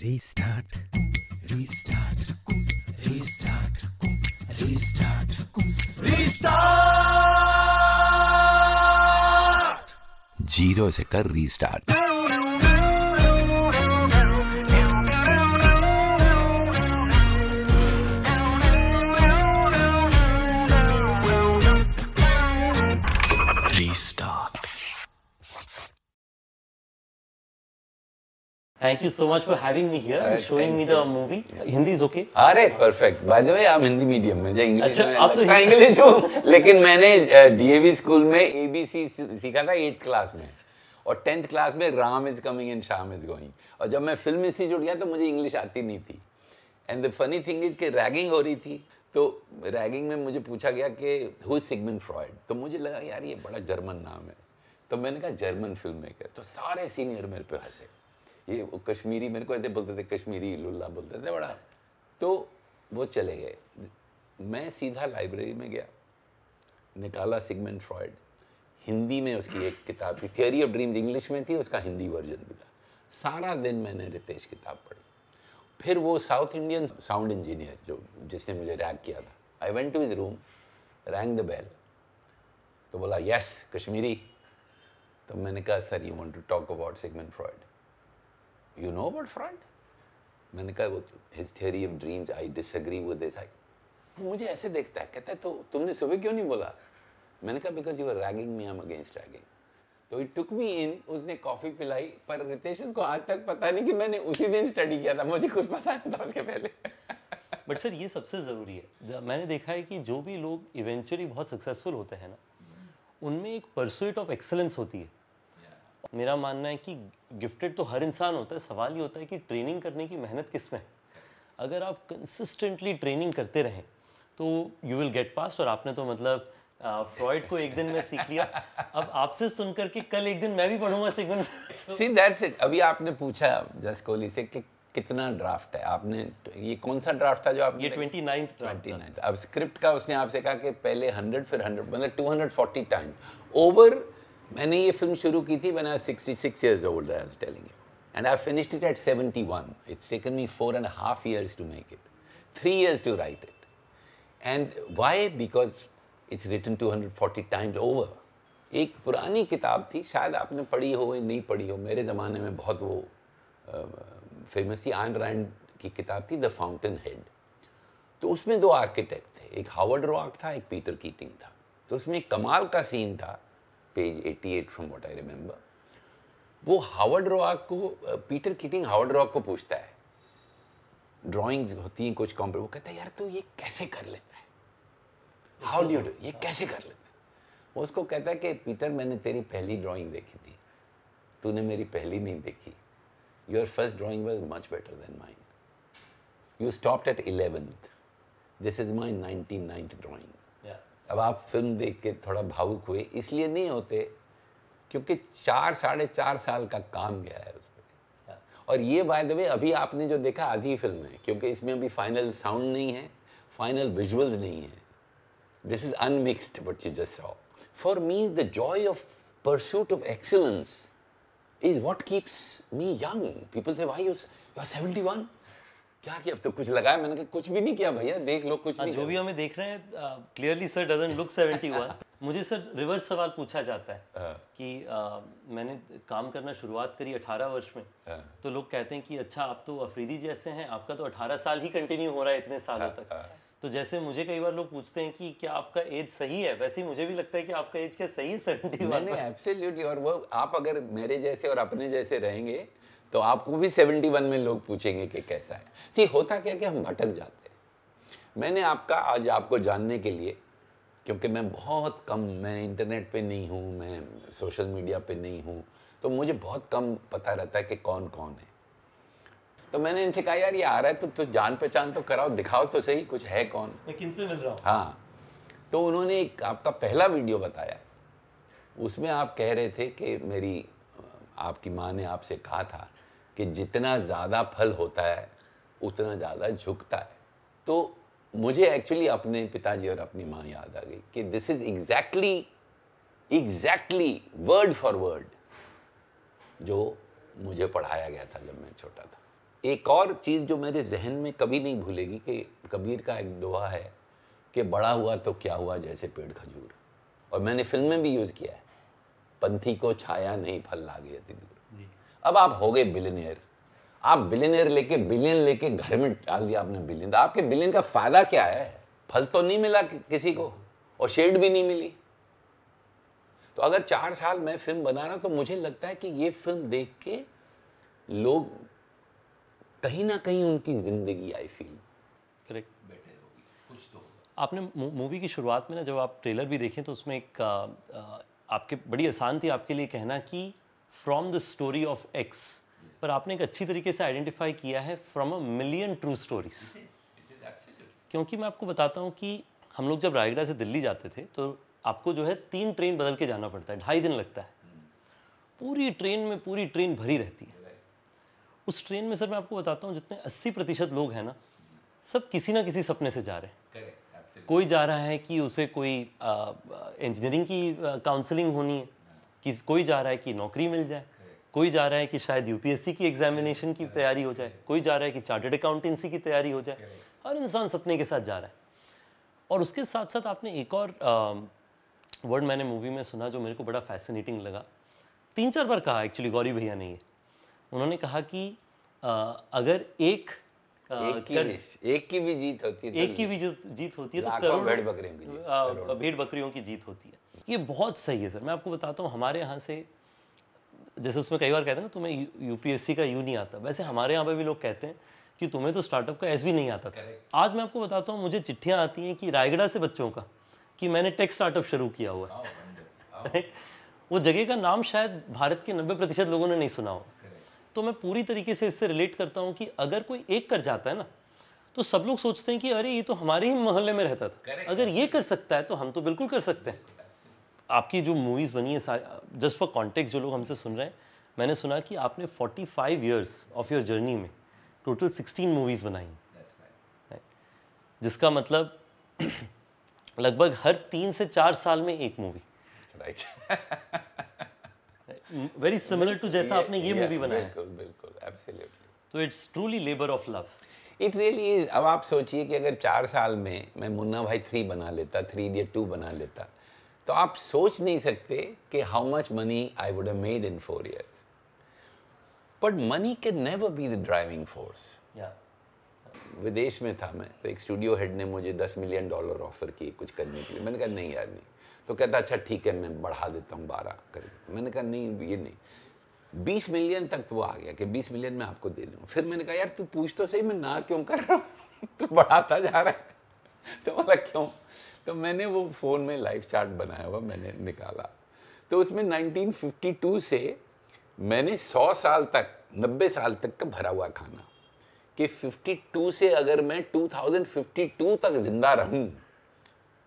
Restart, restart, restart, restart, restart. Zero से कर restart Thank you so much for having me here and showing me the movie. Hindi is okay. अरे perfect by the way आप Hindi medium में जो English अच्छा, में आप तो इंग्लिश हूँ लेकिन मैंने डीएवी स्कूल में एबीसी सीखा था एट्थ क्लास में। और टेंथ क्लास में Ram is coming and Sham is going और जब मैं फ़िल्म इंस्टीट्यूट गया तो मुझे इंग्लिश आती नहीं थी। And the funny thing is कि रैगिंग हो रही थी। तो रैगिंग में मुझे पूछा गया कि हु सिगमंड फ्रॉइड तो मुझे लगा यार ये बड़ा जर्मन नाम है। तो मैंने कहा जर्मन फ़िल्म मेकर तो सारे सीनियर मेरे पे हंसे। ये कश्मीरी, मेरे को ऐसे बोलते थे, कश्मीरी लुल्ला बोलते थे बड़ा। तो वो चले गए। मैं सीधा लाइब्रेरी में गया, निकाला सिगमेंट फ्रॉइड हिंदी में उसकी एक किताब थी थियोरी ऑफ़ ड्रीम्स इंग्लिश में थी, उसका हिंदी वर्जन भी था। सारा दिन मैंने रितेश किताब पढ़ी। फिर वो साउथ इंडियन साउंड इंजीनियर जो, जिसने मुझे रैग किया था I went to his room rang the bell तो बोला यस कश्मीरी। तो मैंने कहा sir you want to talk about Sigmund Freud you know about Freud मैंने कहा, वो his theory of dreams I disagree with this I मुझे ऐसे देखता है, कहता है तो तुमने सुबह क्यों नहीं बोला? मैंने कहा because you are ragging me I am against ragging तो इट टुक मी इन उसने कॉफ़ी पिलाई, पर रितेश को आज तक पता नहीं कि मैंने उसी दिन स्टडी किया था, मुझे कुछ पता नहीं था उसके पहले। बट सर ये सबसे ज़रूरी है। मैंने देखा है कि जो भी लोग इवेंचुअली बहुत सक्सेसफुल होते हैं ना, उनमें एक परसुइट ऑफ़ एक्सेलेंस होती है। मेरा मानना है कि गिफ्टेड तो हर इंसान होता है सवाल ये होता है कि ट्रेनिंग करने की मेहनत किसमें है? अगर आप कंसिस्टेंटली ट्रेनिंग करते रहें तो यू विल गेट पास और आपने तो मतलब फ्रॉइड को एक दिन में सीख लिया। अब आपसे सुन करके कल एक दिन मैं भी पढ़ूँगा सिगमंड सी दैट्स इट अभी आपने पूछा जस कोहली से कि कितना ड्राफ्ट है? आपने ये कौन सा ड्राफ्ट था जो आपने ये ट्वेंटी नाइन्थ ट्वेंटी नाइन अब स्क्रिप्ट का उसने आपसे कहा कि पहले हंड्रेड फिर हंड्रेड मतलब two hundred forty time over मैंने ये फ़िल्म शुरू की थी मैंने sixty six years old I telling you and I finished it at seventy one it's taken me four and half years to make it three years to write it and why because it's written two hundred forty times over एक पुरानी किताब थी, शायद आपने पढ़ी हो या नहीं पढ़ी हो, मेरे ज़माने में बहुत वो फ़ेमस थी आन रैंड की किताब थी द फाउंटेन हेड तो उसमें दो आर्किटेक्ट थे, एक हावर्ड रॉक था, एक पीटर कीटिंग था. तो उसमें एक कमाल का सीन था page 88 from what I remember वो हावर्ड रॉक को पीटर किटिंग हावर्ड रॉक को पूछता है। ड्राइंग्स होती हैं कुछ कॉम्प्यूटर वो कहता है, यार तू ये कैसे कर लेता है? हाउ डू डू ये कैसे कर लेता है? वो उसको कहता है कि पीटर मैंने तेरी पहली ड्राइंग देखी थी। तूने मेरी पहली नहीं देखी। Your first drawing was much better than mind you stopped at eleventh this is my ninety ninth drawing अब आप फ़िल्म देख के थोड़ा भावुक हुए इसलिए नहीं होते क्योंकि चार साढ़े चार साल का काम गया है उस पर और ये बाय द वे अभी आपने जो देखा आधी फ़िल्म है क्योंकि इसमें अभी फाइनल साउंड नहीं है फाइनल विजुअल्स नहीं है this is unmixed but you just saw for me the joy of pursuit of excellence is what keeps me young. People say, why you you're 71? क्या किया? अब तो कुछ लगाया मैंने कहा कुछ भी नहीं किया भैया देख लो कुछ हाँ, नहीं जो भी हमें देख रहे हैं क्लियरली सर डजंट लुक 71 मुझे सर रिवर्स सवाल पूछा जाता है कि आ, मैंने काम करना शुरुआत करी 18 वर्ष में तो लोग कहते हैं कि अच्छा आप तो अफरीदी जैसे हैं आपका तो 18 साल ही कंटिन्यू हो रहा है इतने सालों तक। तो जैसे मुझे कई बार लोग पूछते हैं कि क्या आपका एज सही है? वैसे ही मुझे भी लगता है कि आपका एज क्या सही है 71 मैंने एब्सोल्युटली और वो आप अगर मेरे जैसे और अपने जैसे रहेंगे तो आपको भी 71 में लोग पूछेंगे कि कैसा है। सी होता क्या कि हम भटक जाते हैं। मैंने आपका आज आपको जानने के लिए क्योंकि मैं बहुत कम मैं इंटरनेट पे नहीं हूँ मैं सोशल मीडिया पे नहीं हूँ तो मुझे बहुत कम पता रहता है कि कौन कौन है। तो मैंने इनसे कहा यार ये आ रहा है तो, तो जान पहचान तो कराओ दिखाओ तो सही कुछ है कौन? मैं किनसे मिल रहा हूँ? हाँ। तो उन्होंने एक आपका पहला वीडियो बताया। उसमें आप कह रहे थे कि मेरी आपकी माँ ने आपसे कहा था कि जितना ज़्यादा फल होता है, उतना ज़्यादा झुकता है। तो मुझे एक्चुअली अपने पिताजी और अपनी माँ याद आ गई कि this is exactly exactly word for word जो मुझे पढ़ाया गया था जब मैं छोटा था। एक और चीज़ जो मेरे जहन में कभी नहीं भूलेगी कि कबीर का एक दोहा है कि बड़ा हुआ तो क्या हुआ जैसे पेड़ खजूर। और मैंने फ़िल्म में भी यूज़ किया है। पंथी को छाया नहीं फल लागे अति दूर। अब आप हो गए बिलियनियर आप बिलियनियर लेके बिलियन लेके घर में डाल दिया आपने बिलियन तो आपके बिलियन का फ़ायदा क्या है? फल तो नहीं मिला कि- किसी को? और शेड भी नहीं मिली। तो अगर चार साल मैं फ़िल्म बना रहा तो मुझे लगता है कि ये फ़िल्म देख के लोग कहीं ना कहीं उनकी ज़िंदगी आई फील करेक्ट बेटर होगी कुछ तो आपने मूवी की शुरुआत में ना जब आप ट्रेलर भी देखें तो उसमें एक आ, आ, आपके बड़ी आसान थी आपके लिए कहना कि from the story of X पर आपने एक अच्छी तरीके से आइडेंटिफाई किया है from a million true stories क्योंकि मैं आपको बताता हूँ कि हम लोग जब रायगढ़ से दिल्ली जाते थे तो आपको जो है तीन ट्रेन बदल के जाना पड़ता है ढाई दिन लगता है। पूरी ट्रेन में पूरी ट्रेन भरी रहती है। उस ट्रेन में सर मैं आपको बताता हूँ जितने 80 प्रतिशत लोग हैं ना सब किसी ना किसी सपने से जा रहे हैं। कोई जा रहा है कि उसे कोई इंजीनियरिंग की काउंसलिंग होनी है कि कोई जा रहा है कि नौकरी मिल जाए कोई जा रहा है कि शायद यूपीएससी की एग्जामिनेशन की तैयारी हो जाए कोई जा रहा है कि चार्टर्ड अकाउंटेंसी की तैयारी हो जाए हर इंसान सपने के साथ जा रहा है। और उसके साथ साथ आपने एक और वर्ड मैंने मूवी में सुना जो मेरे को बड़ा फैसिनेटिंग लगा। तीन चार बार कहा एक्चुअली गौरी भैया ने ये। उन्होंने कहा कि अ, अगर एक एक की भी एक की भी जीत होती है एक की भी जीत होती है तो करोड़ों भेड़ बकरियों की जीत, भेड़ बकरियों की जीत होती है। ये बहुत सही है सर। मैं आपको बताता हूँ हमारे यहाँ से जैसे उसमें कई बार कहते हैं ना तुम्हें यूपीएससी का यू नहीं आता। वैसे हमारे यहाँ पे भी लोग कहते हैं कि तुम्हें तो स्टार्टअप का एस भी नहीं आता था। आज मैं आपको बताता हूँ मुझे चिट्ठियाँ आती हैं कि रायगढ़ से बच्चों का कि मैंने टेक स्टार्टअप शुरू किया हुआ है। वो जगह का नाम शायद भारत के 90 प्रतिशत लोगों ने नहीं सुना हो तो मैं पूरी तरीके से इससे रिलेट करता हूँ कि अगर कोई एक कर जाता है ना तो सब लोग सोचते हैं कि अरे ये तो हमारे ही मोहल्ले में रहता था। अगर ये कर सकता है तो हम तो बिल्कुल कर सकते हैं। आपकी जो मूवीज़ बनी है जस्ट फॉर कॉन्टेक्ट जो लोग हमसे सुन रहे हैं मैंने सुना कि आपने 45 five years of your journey में टोटल 16 मूवीज़ बनाई हैं। Right? जिसका मतलब लगभग हर तीन से चार साल में एक movie right very similar to जैसा आपने ये मूवी बनाया। बिल्कुल बिल्कुल एब्सोल्युटली तो it's truly labour of love it really is अब आप सोचिए कि अगर चार साल में मैं मुन्ना भाई थ्री बना लेता थ्री इडियट टू बना लेता तो आप सोच नहीं सकते कि how much money I would have made in four years but money can never be the driving force विदेश में था मैं तो एक स्टूडियो हेड ने मुझे दस मिलियन डॉलर ऑफ़र किए कुछ करने के लिए। मैंने कहा नहीं यार नहीं। तो कहता अच्छा ठीक है, मैं बढ़ा देता हूँ बारह करीब। मैंने कहा, नहीं, ये नहीं। बीस मिलियन तक तो वो आ गया कि बीस मिलियन मैं आपको दे दूँ फिर मैंने कहा, यार, तू पूछ तो सही, मैं ना क्यों कर रहा हूँ? तू बढ़ाता जा रहा है। तो बोला, क्यों? तो मैंने वो फ़ोन में लाइफ चार्ट बनाया हुआ, मैंने निकाला। तो उसमें 1952 से मैंने 100 साल तक 90 साल तक का भरा हुआ खाना कि 52 से अगर मैं 2052 तक ज़िंदा रहूँ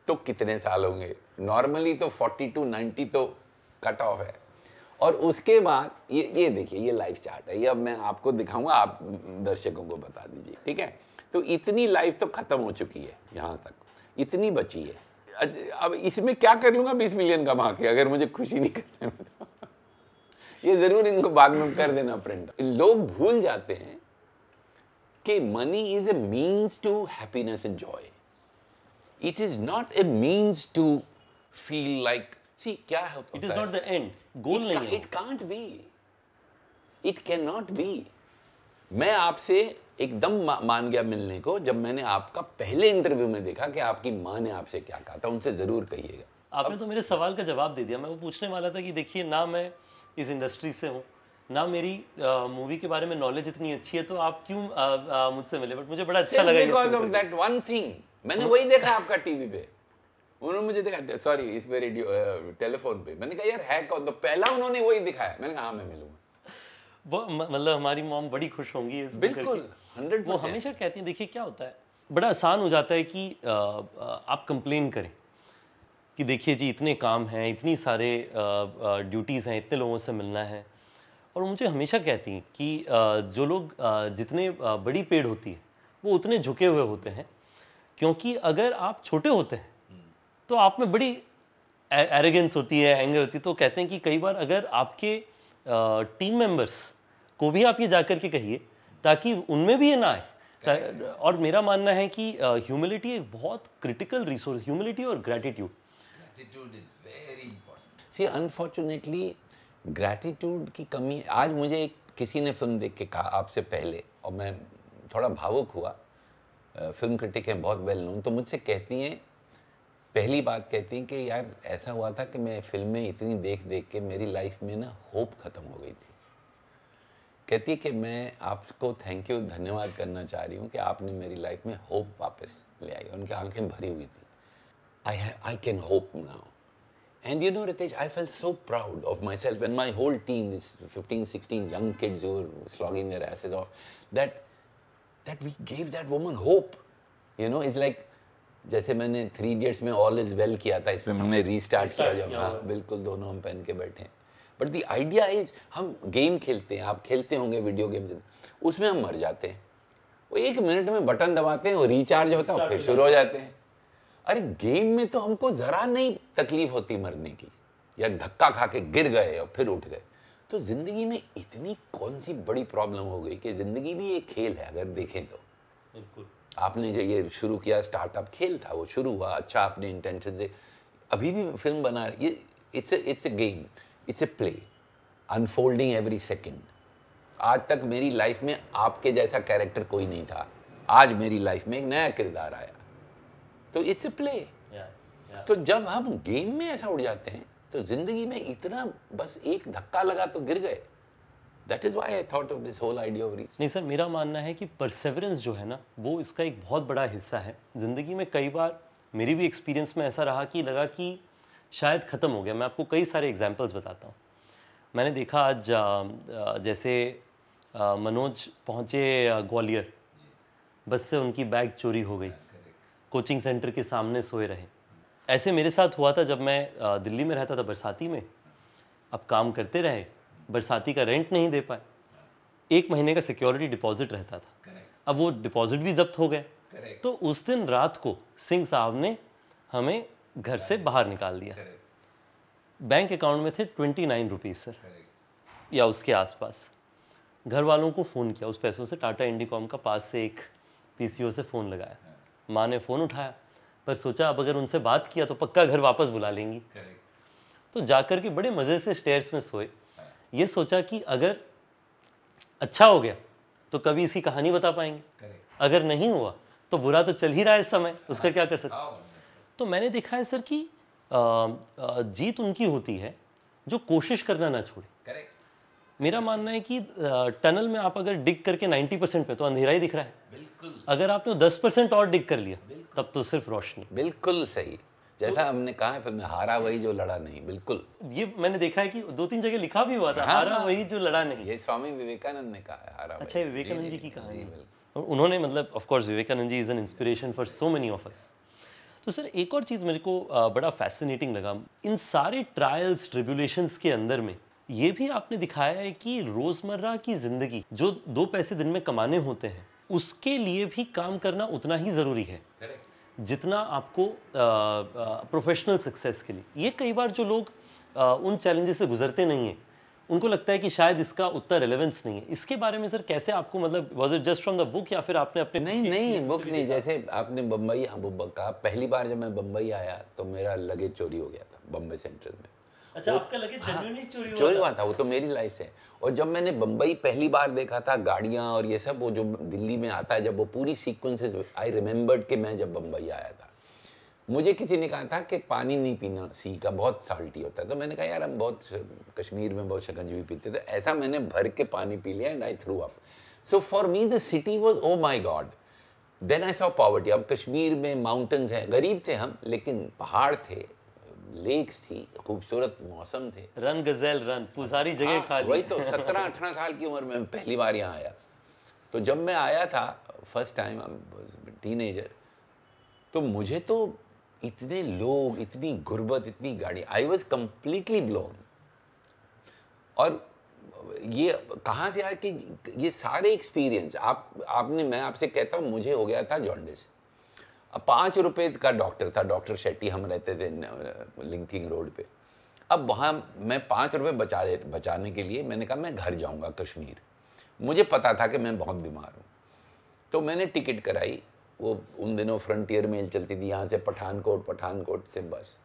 तो कितने साल होंगे? नॉर्मली तो 40 टू 90 तो कट ऑफ़ है। और उसके बाद ये ये देखिए, ये लाइफ चार्ट है। ये अब मैं आपको दिखाऊँगा, आप दर्शकों को बता दीजिए, ठीक है? तो इतनी लाइफ तो खत्म हो चुकी है यहाँ तक। इतनी बची है। अब इसमें क्या कर लूँगा 20 मिलियन कमा के, अगर मुझे खुशी नहीं करने में तो? ये ज़रूर इनको बाद में कर देना प्रिंट लोग भूल जाते हैं कि money is a means to happiness and joy it is not a means to feel like see क्या होता it is not the end goal नहीं है। It can't be it can not be मैं आपसे एकदम मा, मान गया मिलने को जब मैंने आपका पहले इंटरव्यू में देखा कि आपकी माँ ने आपसे क्या कहा था उनसे ज़रूर कहिएगा। आपने तो मेरे सवाल का जवाब दे दिया। मैं वो पूछने वाला था कि देखिए ना मैं इस इंडस्ट्री से हूँ ना मेरी मूवी के बारे में नॉलेज इतनी अच्छी है तो आप क्यों मुझसे मिले? बट मुझे बड़ा अच्छा लगा because of that one thing मैंने वही देखा आपका टीवी पे। उन्होंने मुझे देखा सॉरी इस पे रेडियो टेलीफोन पे। मैंने कहा यार है कौन? तो पहला उन्होंने वही दिखाया। मैंने कहा हाँ मैं मिलूँगा। वो मतलब हमारी मॉम बड़ी खुश होंगी इस बिल्कुल हंड्रेड वो हमेशा कहती हैं देखिए क्या होता है? बड़ा आसान हो जाता है कि आ, आ, आप कंप्लेन करें कि देखिए जी इतने काम हैं इतनी सारे ड्यूटीज़ हैं इतने लोगों से मिलना है। और मुझे हमेशा कहती हैं कि आ, जो लोग आ, जितने बड़ी पेड़ होती है वो उतने झुके हुए होते हैं। क्योंकि अगर आप छोटे होते हैं तो आप में बड़ी एरोगेंस होती है एंगर होती है। तो कहते हैं कि कई बार अगर आपके टीम मेंबर्स को भी आप ये जा कर के कहिए ताकि उनमें भी ये ना आए। और मेरा मानना है कि ह्यूमिलिटी एक बहुत क्रिटिकल रिसोर्स ह्यूमिलिटी और gratitude Gratitude is very important. See, unfortunately, gratitude की कमी आज मुझे एक किसी ने फ़िल्म देख के कहा आपसे पहले और मैं थोड़ा भावुक हुआ। फ़िल्म क्रिटिक हैं बहुत वेल नोन तो मुझसे कहती हैं पहली बात कहती हैं कि यार, ऐसा हुआ था कि मैं फ़िल्में इतनी देख देख के मेरी लाइफ में ना होप ख़त्म हो गई थी। कहती है कि मैं आपको थैंक यू धन्यवाद करना चाह रही हूँ कि आपने मेरी लाइफ में होप वापस ले आई, उनकी आँखें भरी हुई थी। I I can hope now and you know Ritesh I feel so proud of myself and my whole team is fifteen sixteen young kids your slogging of that that we gave that woman hope you know is like जैसे मैंने three idiots में all is well किया था इसमें हमने restart किया जब हाँ बिल्कुल दोनों हम पहन के बैठे हैं। बट दी आइडिया इज़ हम गेम खेलते हैं आप खेलते होंगे वीडियो गेम्स उसमें हम मर जाते हैं। वो एक मिनट में बटन दबाते हैं वो रिचार्ज होता है फिर शुरू हो जाते हैं। अरे गेम में तो हमको जरा नहीं तकलीफ़ होती मरने की या धक्का खा के गिर गए और फिर उठ गए। तो ज़िंदगी में इतनी कौन सी बड़ी प्रॉब्लम हो गई कि ज़िंदगी भी एक खेल है अगर देखें तो। बिल्कुल। आपने जो ये शुरू किया स्टार्टअप खेल था वो शुरू हुआ अच्छा आपने इंटेंशन से अभी भी फ़िल्म बना रही ये it's it's a game it's a play unfolding every second आज तक मेरी लाइफ में आपके जैसा कैरेक्टर कोई नहीं था। आज मेरी लाइफ में एक नया किरदार आया। तो इट्स ए प्ले तो जब हम गेम में ऐसा उड़ जाते हैं तो ज़िंदगी में इतना बस एक धक्का लगा तो गिर गए। That is why I thought of this whole idea of reach नहीं सर मेरा मानना है कि परसेवरेंस जो है ना, वो इसका एक बहुत बड़ा हिस्सा है। ज़िंदगी में कई बार मेरी भी एक्सपीरियंस में ऐसा रहा कि लगा कि शायद ख़त्म हो गया। मैं आपको कई सारे एग्जाम्पल्स बताता हूँ। मैंने देखा आज जैसे मनोज पहुँचे ग्वालियर। बस से उनकी बैग चोरी हो गई। कोचिंग सेंटर के सामने सोए रहे। ऐसे मेरे साथ हुआ था जब मैं दिल्ली में रहता था, बरसाती में। अब काम करते रहे। बरसाती का रेंट नहीं दे पाए। एक महीने का सिक्योरिटी डिपॉजिट रहता था। अब वो डिपॉजिट भी जब्त हो गए। तो उस दिन रात को सिंह साहब ने हमें घर से बाहर निकाल दिया। बैंक अकाउंट में थे ट्वेंटी नाइन रुपीज़ सर या उसके आसपास। घर वालों को फ़ोन किया उस पैसों से टाटा इंडिकॉम का पास से एक पीसीओ से फ़ोन लगाया। माँ ने फ़ोन उठाया पर सोचा अब अगर उनसे बात किया तो पक्का घर वापस बुला लेंगी। तो जाकर के बड़े मज़े से स्टेयर्स में सोए। ये सोचा कि अगर अच्छा हो गया तो कभी इसकी कहानी बता पाएँगे। अगर नहीं हुआ तो बुरा तो चल ही रहा है इस समय उसका क्या कर सकते तो मैंने देखा है सर कि जीत उनकी होती है जो कोशिश करना ना छोड़े। मेरा मानना है कि टनल में आप अगर डिग करके 90 परसेंट पे तो अंधेरा ही दिख रहा है। बिल्कुल। अगर आपने 10 परसेंट और डिग कर लिया तब तो सिर्फ़ रोशनी। बिल्कुल सही। जैसा हमने कहा है फ़िल्म में हारा वही जो लड़ा नहीं बिल्कुल। ये मैंने देखा है कि दो तीन जगह लिखा भी हुआ था हाँ, हारा वही जो लड़ा नहीं। ये स्वामी विवेकानंद ने कहा है हारा अच्छा विवेकानंद जी की कहानी है। और उन्होंने मतलब of course Vivekananda ji is an inspiration for so many of us तो सर एक और चीज़ मेरे को बड़ा फैसिनेटिंग लगा। इन सारे ट्रायल्स ट्रिब्यूलेशंस के अंदर में ये भी आपने दिखाया है कि रोज़मर्रा की ज़िंदगी जो दो पैसे दिन में कमाने होते हैं उसके लिए भी काम करना उतना ही ज़रूरी है। जितना आपको प्रोफेशनल सक्सेस के लिए। ये कई बार जो लोग आ, उन चैलेंजेस से गुजरते नहीं हैं उनको लगता है कि शायद इसका उतना रेलेवेंस नहीं है। इसके बारे में सर कैसे आपको मतलब was it just from the book या फिर आपने अपने नहीं नहीं बुक नहीं जैसे आपने बम्बई हाँ, कहा पहली बार जब मैं बम्बई आया तो मेरा लगेज चोरी हो गया था बम्बई सेंट्रल में। अच्छा आपका लगे जेन्युइनली चोरी चोरी हुआ था वो तो मेरी लाइफ से। और जब मैंने बम्बई पहली बार देखा था गाड़ियाँ और ये सब वो जो दिल्ली में आता है जब वो पूरी सीक्वेंसेस आई रिमेम्बर्ड कि मैं जब बम्बई आया था। मुझे किसी ने कहा था कि पानी नहीं पीना सी का बहुत साल्टी होता है। तो मैंने कहा यार हम बहुत कश्मीर में बहुत शकंजी पीते थे। ऐसा मैंने भर के पानी पी लिया and I threw up so for me the city was oh my God then I saw poverty अब कश्मीर में माउंटेन्स हैं। गरीब थे हम लेकिन पहाड़ थे। लेक्स थी खूबसूरत मौसम थे। रन गजेल रन सारी जगह हाँ, खाली। वही तो सत्रह अठारह साल की उम्र में पहली बार यहाँ आया। तो जब मैं आया था फ़र्स्ट टाइम टीनेजर तो मुझे तो इतने लोग इतनी गुर्बत इतनी गाड़ी आई वॉज़ कम्प्लीटली ब्लोन और ये कहाँ से आया कि ये सारे एक्सपीरियंस आप आपने मैं आपसे कहता हूँ मुझे हो गया था जॉन्डिस अब पाँच रुपये का डॉक्टर था, डॉक्टर शेट्टी, हम रहते थे लिंकिंग रोड पे। अब वहाँ मैं पाँच रुपये बचा बचाने के लिए मैंने कहा, मैं घर जाऊँगा कश्मीर। मुझे पता था कि मैं बहुत बीमार हूँ। तो मैंने टिकट कराई, वो उन दिनों फ्रंटियर मेल चलती थी, यहाँ से पठानकोट पठानकोट से बस।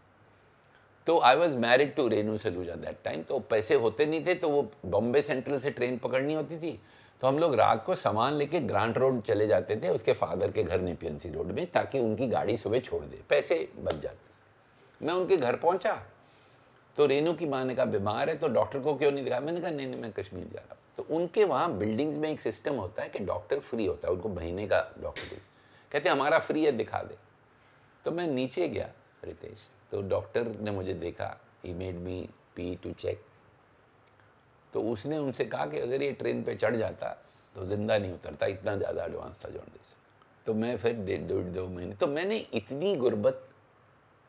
तो I was married to Renu Saluja that time तो पैसे होते नहीं थे तो वो बॉम्बे सेंट्रल से ट्रेन पकड़नी होती थी। तो हम लोग रात को सामान लेके ग्रांट रोड चले जाते थे, उसके फादर के घर नेपियंसी रोड में, ताकि उनकी गाड़ी सुबह छोड़ दे, पैसे बच जाते। मैं उनके घर पहुँचा तो रेनू की माँ ने कहा, बीमार है तो डॉक्टर को क्यों नहीं दिखाया मैंने कहा, नहीं नहीं, मैं कश्मीर जा रहा हूँ। तो उनके वहाँ बिल्डिंग्स में एक सिस्टम होता है कि डॉक्टर फ्री होता है, उनको महीने का डॉक्टर कहते हमारा फ्री है, दिखा दे। तो मैं नीचे गया, रितेश। तो डॉक्टर ने मुझे देखा ही made me pee to check तो उसने उनसे कहा कि अगर ये ट्रेन पे चढ़ जाता तो ज़िंदा नहीं उतरता इतना ज़्यादा एडवांस था जॉन्डिस तो मैं फिर डेढ़ दो दो महीने तो मैंने इतनी गुर्बत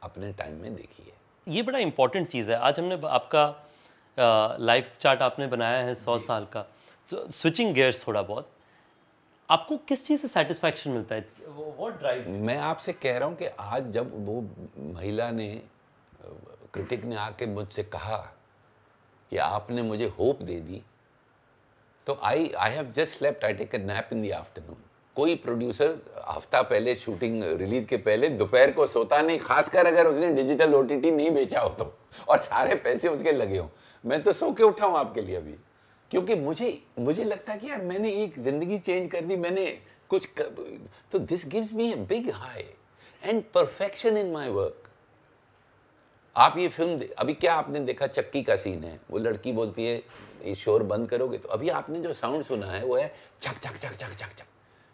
अपने टाइम में देखी है। ये बड़ा इंपॉर्टेंट चीज़ है। आज हमने आपका लाइफ चार्ट आपने बनाया है सौ साल का। तो स्विचिंग गियर्स थोड़ा बहुत आपको किस चीज़ से सेटिस्फैक्शन मिलता है? व्हाट ड्राइव्स मैं आपसे कह रहा हूँ कि आज जब वो महिला ने क्रिटिक ने आके मुझसे कहा कि आपने मुझे होप दे दी। तो I I have just slept I take nap in the afternoon कोई प्रोड्यूसर हफ़्ता पहले शूटिंग रिलीज़ के पहले दोपहर को सोता नहीं खासकर अगर उसने डिजिटल ओटीटी नहीं बेचा हो तो। और सारे पैसे उसके लगे हों। मैं तो सो के उठा हूँ आपके लिए अभी। क्योंकि मुझे मुझे लगता है कि यार मैंने एक ज़िंदगी चेंज कर दी मैंने कुछ कर, तो this gives me a big high and perfection in my work आप ये फ़िल्म अभी क्या आपने देखा? चक्की का सीन है। वो लड़की बोलती है ये शोर बंद करोगे तो अभी आपने जो साउंड सुना है वो है छक छक छक छक छक छक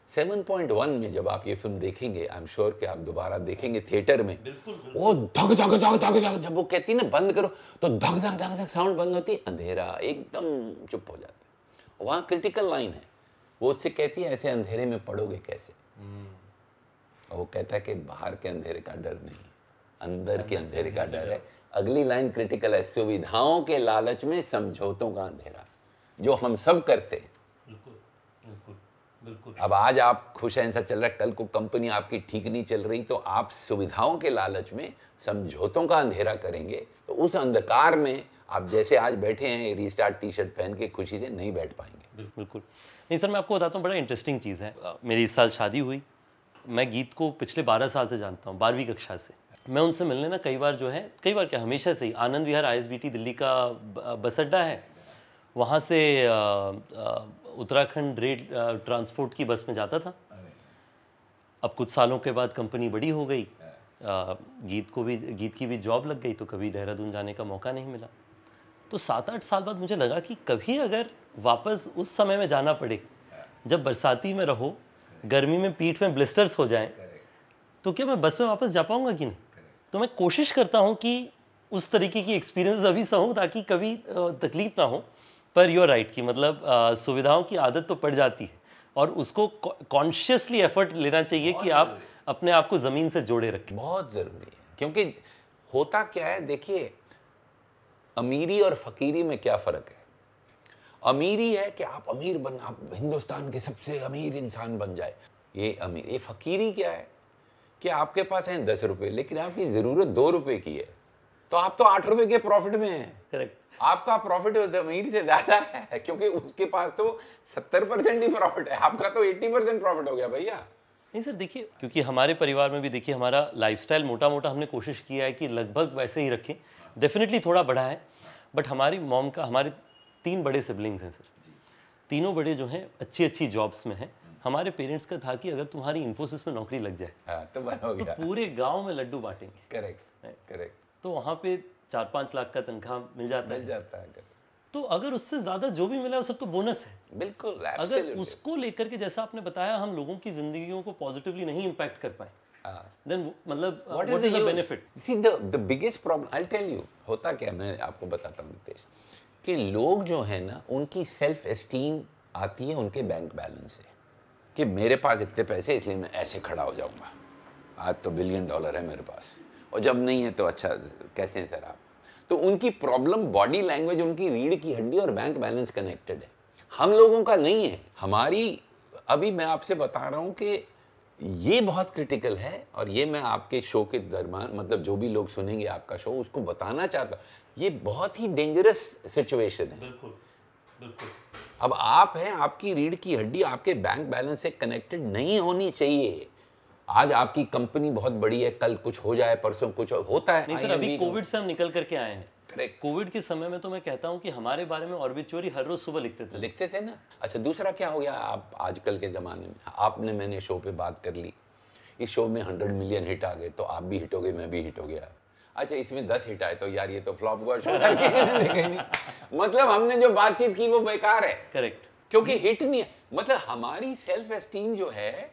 7.1 में जब आप ये फ़िल्म देखेंगे आई एम श्योर कि आप दोबारा देखेंगे थिएटर में। वो धक धक धक धक धक जब वो कहती है ना बंद करो तो धक धक धक धक साउंड बंद होती है अंधेरा एकदम चुप हो जाता है। वहाँ क्रिटिकल लाइन है। वो उससे कहती है ऐसे अंधेरे में पढ़ोगे कैसे? और वो कहता है कि बाहर के अंधेरे का डर नहीं। अंदर के अंधेरे का डर है। अगली लाइन क्रिटिकल है सुविधाओं के लालच में समझौतों का अंधेरा जो हम सब करते हैं। बिल्कुल बिल्कुल बिल्कुल। अब आज आप खुश हैं ऐसा चल रहा है कल को कंपनी आपकी ठीक नहीं चल रही तो आप सुविधाओं के लालच में समझौतों का अंधेरा करेंगे। तो उस अंधकार में आप जैसे आज बैठे हैं रीस्टार्ट टी शर्ट पहन के खुशी से नहीं बैठ पाएँगे। बिल्कुल नहीं सर मैं आपको बताता हूँ बड़ा इंटरेस्टिंग चीज़ है। मेरी इस साल शादी हुई। मैं गीत को पिछले बारह साल से जानता हूँ बारहवीं कक्षा से। मैं उनसे मिलने ना कई बार जो है कई बार क्या हमेशा से ही आनंद विहार आईएसबीटी दिल्ली का बस अड्डा है। वहाँ से उत्तराखंड रेल ट्रांसपोर्ट की बस में जाता था। अब कुछ सालों के बाद कंपनी बड़ी हो गई। अ, गीत को भी गीत की भी जॉब लग गई तो कभी देहरादून जाने का मौका नहीं मिला। तो सात आठ साल बाद मुझे लगा कि कभी अगर वापस उस समय में जाना पड़े जब बरसाती में रहो गर्मी में पीठ में ब्लिस्टर्स हो जाएँ तो क्या मैं बस में वापस जा पाऊँगा कि नहीं? तो मैं कोशिश करता हूँ कि उस तरीके की एक्सपीरियंस अभी सहूँ ताकि कभी तकलीफ़ ना हो पर यूर राइट कि मतलब सुविधाओं की आदत तो पड़ जाती है और उसको कॉन्शियसली एफर्ट लेना चाहिए कि आप अपने आप को ज़मीन से जोड़े रखें। बहुत ज़रूरी है क्योंकि होता क्या है देखिए अमीरी और फकीरी में क्या फ़र्क है? अमीरी है कि आप अमीर बन आप हिंदुस्तान के सबसे अमीर इंसान बन जाए। ये अमीर ये फकीरी क्या है? कि आपके पास है दस रुपए लेकिन आपकी ज़रूरत दो रुपए की है। तो आप तो आठ रुपए के प्रॉफिट में हैं। करेक्ट आपका प्रॉफिट उस अमीर से ज़्यादा है क्योंकि उसके पास तो सत्तर परसेंट ही प्रॉफिट है। आपका तो एट्टी परसेंट प्रॉफिट हो गया भैया। नहीं सर देखिए क्योंकि हमारे परिवार में भी देखिए हमारा लाइफस्टाइल मोटा मोटा हमने कोशिश किया है कि लगभग वैसे ही रखें। डेफिनेटली थोड़ा बढ़ा है बट हमारी मॉम का हमारे तीन बड़े सिबलिंग्स हैं सर। तीनों बड़े जो हैं अच्छी अच्छी जॉब्स में हैं। हमारे पेरेंट्स का था कि अगर तुम्हारी इन्फोसिस में नौकरी लग जाए हाँ तो तो पूरे गाँव में लड्डू बांटेंगे। Correct correct. तो वहाँ पे चार पाँच लाख का तनख्वाह मिल जाता मिल है। जाता है अगर तो अगर उससे ज़्यादा जो भी मिला वो सब तो बोनस है। बिल्कुल अगर उसको लेकर के जैसा आपने बताया हम लोगों की जिंदगियों को पॉजिटिवली नहीं इम्पैक्ट कर पाए हाँ। देन मतलब what is the benefit biggest problem, I'll tell you, होता क्या मैं आपको बताता हूँ नितेश कि लोग जो है ना उनकी सेल्फ एस्टीम आती है उनके बैंक बैलेंस से। कि मेरे पास इतने पैसे, इसलिए मैं ऐसे खड़ा हो जाऊँगा। आज तो बिलियन डॉलर है मेरे पास। और जब नहीं है तो अच्छा कैसे हैं सर आप? तो उनकी प्रॉब्लम बॉडी लैंग्वेज उनकी रीढ़ की हड्डी और बैंक बैलेंस कनेक्टेड है। हम लोगों का नहीं है। हमारी, अभी मैं आपसे बता रहा हूँ कि ये बहुत क्रिटिकल है और ये मैं आपके शो के दरमियान मतलब जो भी लोग सुनेंगे आपका शो उसको बताना चाहता ये बहुत ही डेंजरस सिचुएशन है। बिल्कुल। अब आप हैं आपकी रीढ़ की हड्डी आपके बैंक बैलेंस से कनेक्टेड नहीं होनी चाहिए। आज आपकी कंपनी बहुत बड़ी है कल कुछ हो जाए परसों कुछ होता है। नहीं सर अभी कोविड से हम निकल करके आए हैं। Correct. कोविड के समय में तो मैं कहता हूँ कि हमारे बारे में ऑर्बिचुअरी हर रोज सुबह लिखते थे। लिखते थे ना? अच्छा दूसरा क्या हो गया आप आजकल के ज़माने में? आपने मैंने शो पे बात कर ली। इस शो में हंड्रेड मिलियन हिट आ गए तो आप भी हिट हो गए मैं भी हिट हो गया। अच्छा इसमें दस हिट आए तो यार ये तो फ्लॉप हुआ शो किसी ने देखा ही नहीं। मतलब हमने जो बातचीत की वो बेकार है। करेक्ट क्योंकि हिट नहीं है। मतलब हमारी सेल्फ एस्टीम जो है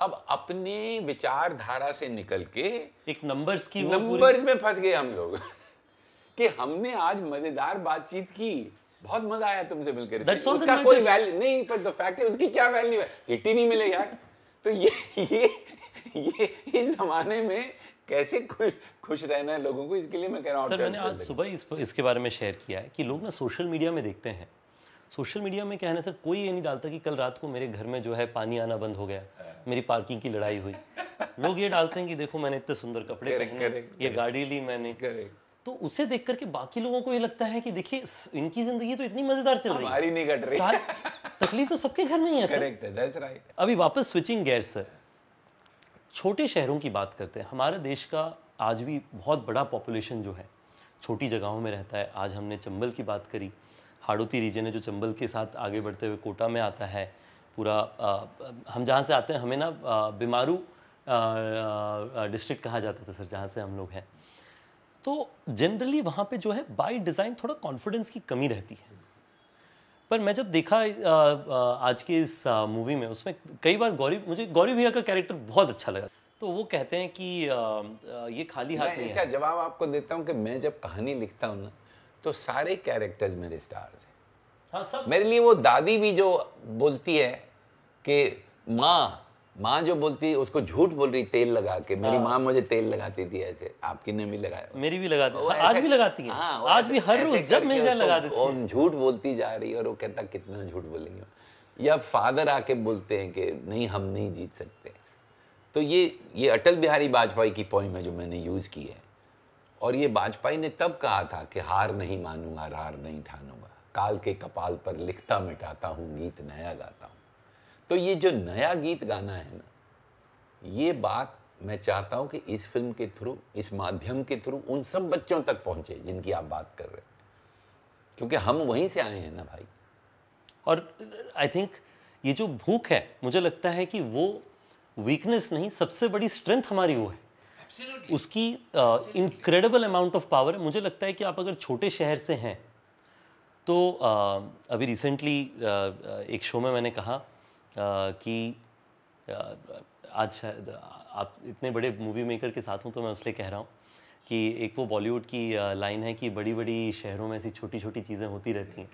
अब अपने विचारधारा से निकल के एक नंबर्स की नंबर्स में फंस गए हम लोग। कि हमने आज मज़ेदार बातचीत की। बहुत मज़ा आया तुमसे मिलकर। उसका कोई वैल्यू नहीं पर द फैक्ट है उसकी क्या वैल्यू है? हिट ही नहीं मिले यार। तो ये ये ये इस जमाने में कैसे खुश खुश रहना है लोगों को इसके लिए मैं कह रहा हूँ सर मैंने आज सुबह इस इसके बारे में शेयर किया है कि लोग ना सोशल मीडिया में देखते हैं। सोशल मीडिया में क्या है ना सर कोई ये नहीं डालता कि कल रात को मेरे घर में जो है पानी आना बंद हो गया मेरी पार्किंग की लड़ाई हुई। लोग ये डालते हैं कि देखो मैंने इतने सुंदर कपड़े पहने ये गाड़ी ली मैंने। तो उसे देख करके बाकी लोगों को ये लगता है कि देखिए इनकी ज़िंदगी तो इतनी मज़ेदार चल रही है। नहीं कट रही। तकलीफ़ तो सबके घर में ही है सर। अभी वापस स्विचिंग गेयर सर छोटे शहरों की बात करते हैं, हमारे देश का आज भी बहुत बड़ा पॉपुलेशन जो है, छोटी जगहों में रहता है। आज हमने चंबल की बात करी, हाड़ोती रीजन है जो चंबल के साथ आगे बढ़ते हुए कोटा में आता है। पूरा हम जहाँ से आते हैं, हमें ना बीमारू डिस्ट्रिक्ट कहा जाता था सर, जहाँ से हम लोग हैं। तो जनरली वहाँ पे जो है बाय डिज़ाइन थोड़ा कॉन्फिडेंस की कमी रहती है। पर मैं जब देखा आज की इस मूवी में उसमें कई बार गौरी मुझे गौरी भैया का कैरेक्टर बहुत अच्छा लगा। तो वो कहते हैं कि ये खाली हाथ नहीं है। जवाब आपको देता हूँ कि मैं जब कहानी लिखता हूँ ना तो सारे कैरेक्टर्स मेरे स्टार्स हैं। हाँ सब मेरे लिए वो दादी भी जो बोलती है कि माँ माँ जो बोलती उसको झूठ बोल रही तेल लगा के। मेरी हाँ। माँ मुझे तेल लगाती थी ऐसे। आपकी ने भी लगाया मेरी भी लगाती हाँ, आज भी लगाती हैं। हाँ, आज भी हर रोज जब मिल जाए लगा देती हैं झूठ बोलती जा रही है और वो कहता कितना झूठ बोलेंगे? या फादर आके बोलते हैं कि नहीं हम नहीं जीत सकते। तो ये ये अटल बिहारी वाजपेयी की पोइम है जो मैंने यूज़ की है। और ये वाजपेयी ने तब कहा था कि हार नहीं मानूँगा हार नहीं ठानूँगा। काल के कपाल पर लिखता मिटाता हूँ गीत नया गाता हूँ। तो ये जो नया गीत गाना है ना ये बात मैं चाहता हूँ कि इस फ़िल्म के थ्रू इस माध्यम के थ्रू उन सब बच्चों तक पहुँचे जिनकी आप बात कर रहे हैं। क्योंकि हम वहीं से आए हैं ना भाई। और आई थिंक ये जो भूख है मुझे लगता है कि वो वीकनेस नहीं सबसे बड़ी स्ट्रेंथ हमारी वो है। Absolutely. उसकी इनक्रेडिबल अमाउंट ऑफ़ पावर है। मुझे लगता है कि आप अगर छोटे शहर से हैं तो uh, अभी रिसेंटली uh, एक शो में मैंने कहा कि आज आप इतने बड़े मूवी मेकर के साथ हूँ तो मैं इसलिए कह रहा हूँ कि एक वो बॉलीवुड की लाइन है कि बड़ी बड़ी शहरों में ऐसी छोटी छोटी चीज़ें होती रहती हैं।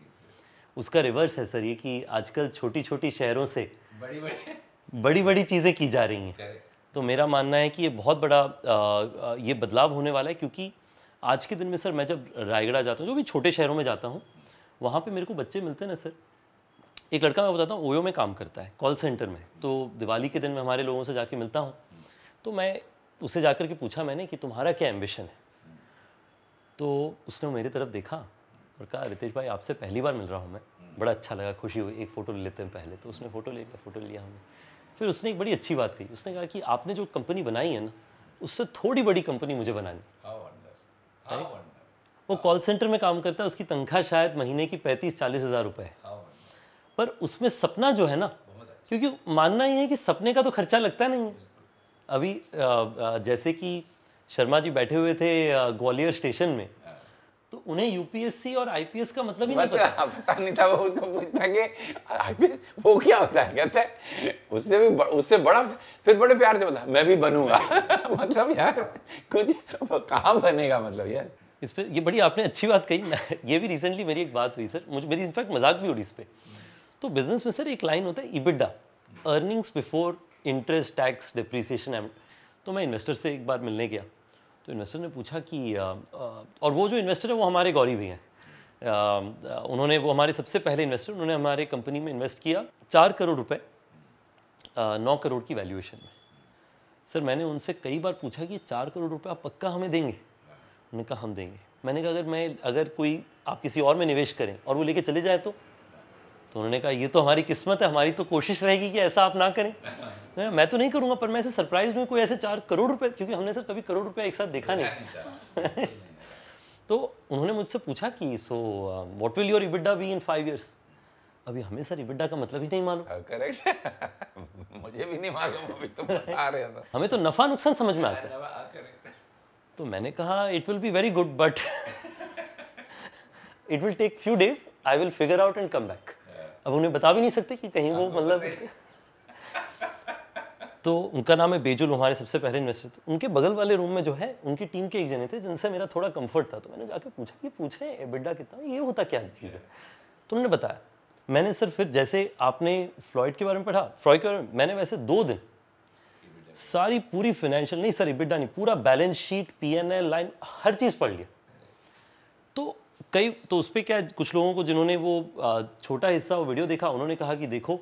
उसका रिवर्स है सर ये कि आजकल छोटी छोटी शहरों से बड़ी बड़ी बड़ी बड़ी चीज़ें की जा रही हैं। तो मेरा मानना है कि ये बहुत बड़ा अ, ये बदलाव होने वाला है क्योंकि आज के दिन में सर मैं जब रायगढ़ जाता हूँ जो भी छोटे शहरों में जाता हूँ वहाँ पे मेरे को बच्चे मिलते हैं ना सर एक लड़का मैं बताता हूँ ओयो में काम करता है कॉल सेंटर में। तो दिवाली के दिन मैं हमारे लोगों से जाके मिलता हूँ। तो मैं उससे जाकर के पूछा मैंने कि तुम्हारा क्या एम्बिशन है? तो उसने मेरी तरफ़ देखा और कहा रितेश भाई आपसे पहली बार मिल रहा हूँ मैं। बड़ा अच्छा लगा खुशी हुई। एक फ़ोटो ले लेते हैं पहले। तो उसने फ़ोटो ले लिया फ़ोटो लिया हमने। फिर उसने एक बड़ी अच्छी बात कही। उसने कहा कि आपने जो कंपनी बनाई है ना उससे थोड़ी बड़ी कंपनी मुझे बनानी वो कॉल सेंटर में काम करता है उसकी तनख्वाह शायद महीने की पैंतीस चालीस हज़ार रुपये है। पर उसमें सपना जो है ना क्योंकि मानना ही है कि सपने का तो खर्चा लगता नहीं है। अभी जैसे कि शर्मा जी बैठे हुए थे ग्वालियर स्टेशन में तो उन्हें यूपीएससी और आईपीएस का मतलब ही नहीं पता। पता नहीं था वो उसको पूछता कि IPS वो क्या होता है कहता है उससे भी उससे बड़ा फिर बड़े प्यार से बोला मैं भी बनूँगा। मतलब यार कुछ कहाँ बनेगा मतलब यार? इस पे ये बड़ी आपने अच्छी बात कही। मैं ये भी रिसेंटली मेरी एक बात हुई सर मुझे मेरी इनफैक्ट मज़ाक भी उड़ी इस पे। तो बिज़नेस में सर एक लाइन होता है EBITDA earnings before interest tax depreciation तो मैं इन्वेस्टर से एक बार मिलने गया। तो इन्वेस्टर ने पूछा कि अ, अ, और वो जो इन्वेस्टर है वो हमारे गौरी भी हैं। उन्होंने वो हमारे सबसे पहले इन्वेस्टर उन्होंने हमारे कंपनी में इन्वेस्ट किया चार करोड़ रुपए नौ करोड़ की वैल्यूएशन में। सर मैंने उनसे कई बार पूछा कि चार करोड़ रुपए आप पक्का हमें देंगे? उन्होंने कहा हम देंगे। मैंने कहा अगर मैं अगर कोई आप किसी और में निवेश करें और वो लेके चले जाए तो? तो उन्होंने कहा ये तो हमारी किस्मत है हमारी तो कोशिश रहेगी कि ऐसा आप ना करें। तो मैं तो नहीं करूँगा पर मैं ऐसे सरप्राइज़ हूँ कोई ऐसे चार करोड़ रुपए क्योंकि हमने सर कभी करोड़ रुपया एक साथ देखा नहीं। तो उन्होंने मुझसे पूछा कि so what will your EBITDA be in five years अभी हमें सर इबिडा का मतलब ही नहीं मालूम। करेक्ट मुझे भी नहीं मालूम अभी तुम बता रहे हो तो। हमें तो नफा नुकसान समझ में आता है। तो मैंने कहा it will be very good but it will take few days I will figure out and come back अब उन्हें बता भी नहीं सकते कि कहीं वो मतलब तो उनका नाम है बेजुल हमारे सबसे पहले इन्वेस्टर थे। उनके बगल वाले रूम में जो है उनकी टीम के एक जने थे जिनसे मेरा थोड़ा कंफर्ट था। तो मैंने जाके पूछा कि पूछ रहे हैं बिड्डा कितना ये होता क्या चीज़ है? तो उन्होंने बताया। मैंने सर फिर जैसे आपने फ्लॉइड के बारे में पढ़ा फ्लॉइड के बारे में मैंने वैसे दो दिन सारी पूरी फाइनेंशियल नहीं सर इबिडा नहीं पूरा बैलेंस शीट पीएनएल लाइन हर चीज़ पढ़ लिया। तो कई तो उस पर क्या कुछ लोगों को जिन्होंने वो छोटा हिस्सा वो वीडियो देखा उन्होंने कहा कि देखो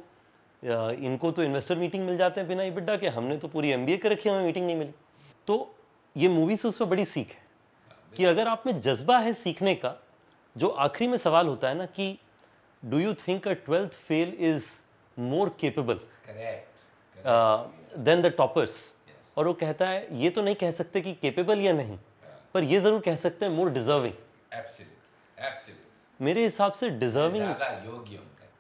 इनको तो इन्वेस्टर मीटिंग मिल जाते हैं बिना इबिडा के हमने तो पूरी एमबीए कर रखी हमें मीटिंग नहीं मिली। तो ये मूवी से उस पर बड़ी सीख है कि अगर आप में जज्बा है सीखने का जो आखिरी में सवाल होता है ना कि do you think a twelfth fail is more capable than the toppers और वो कहता है ये तो नहीं कह सकते कि केपेबल या नहीं पर ये ज़रूर कह सकते हैं मोर डिजर्विंग मेरे हिसाब से डिजर्विंग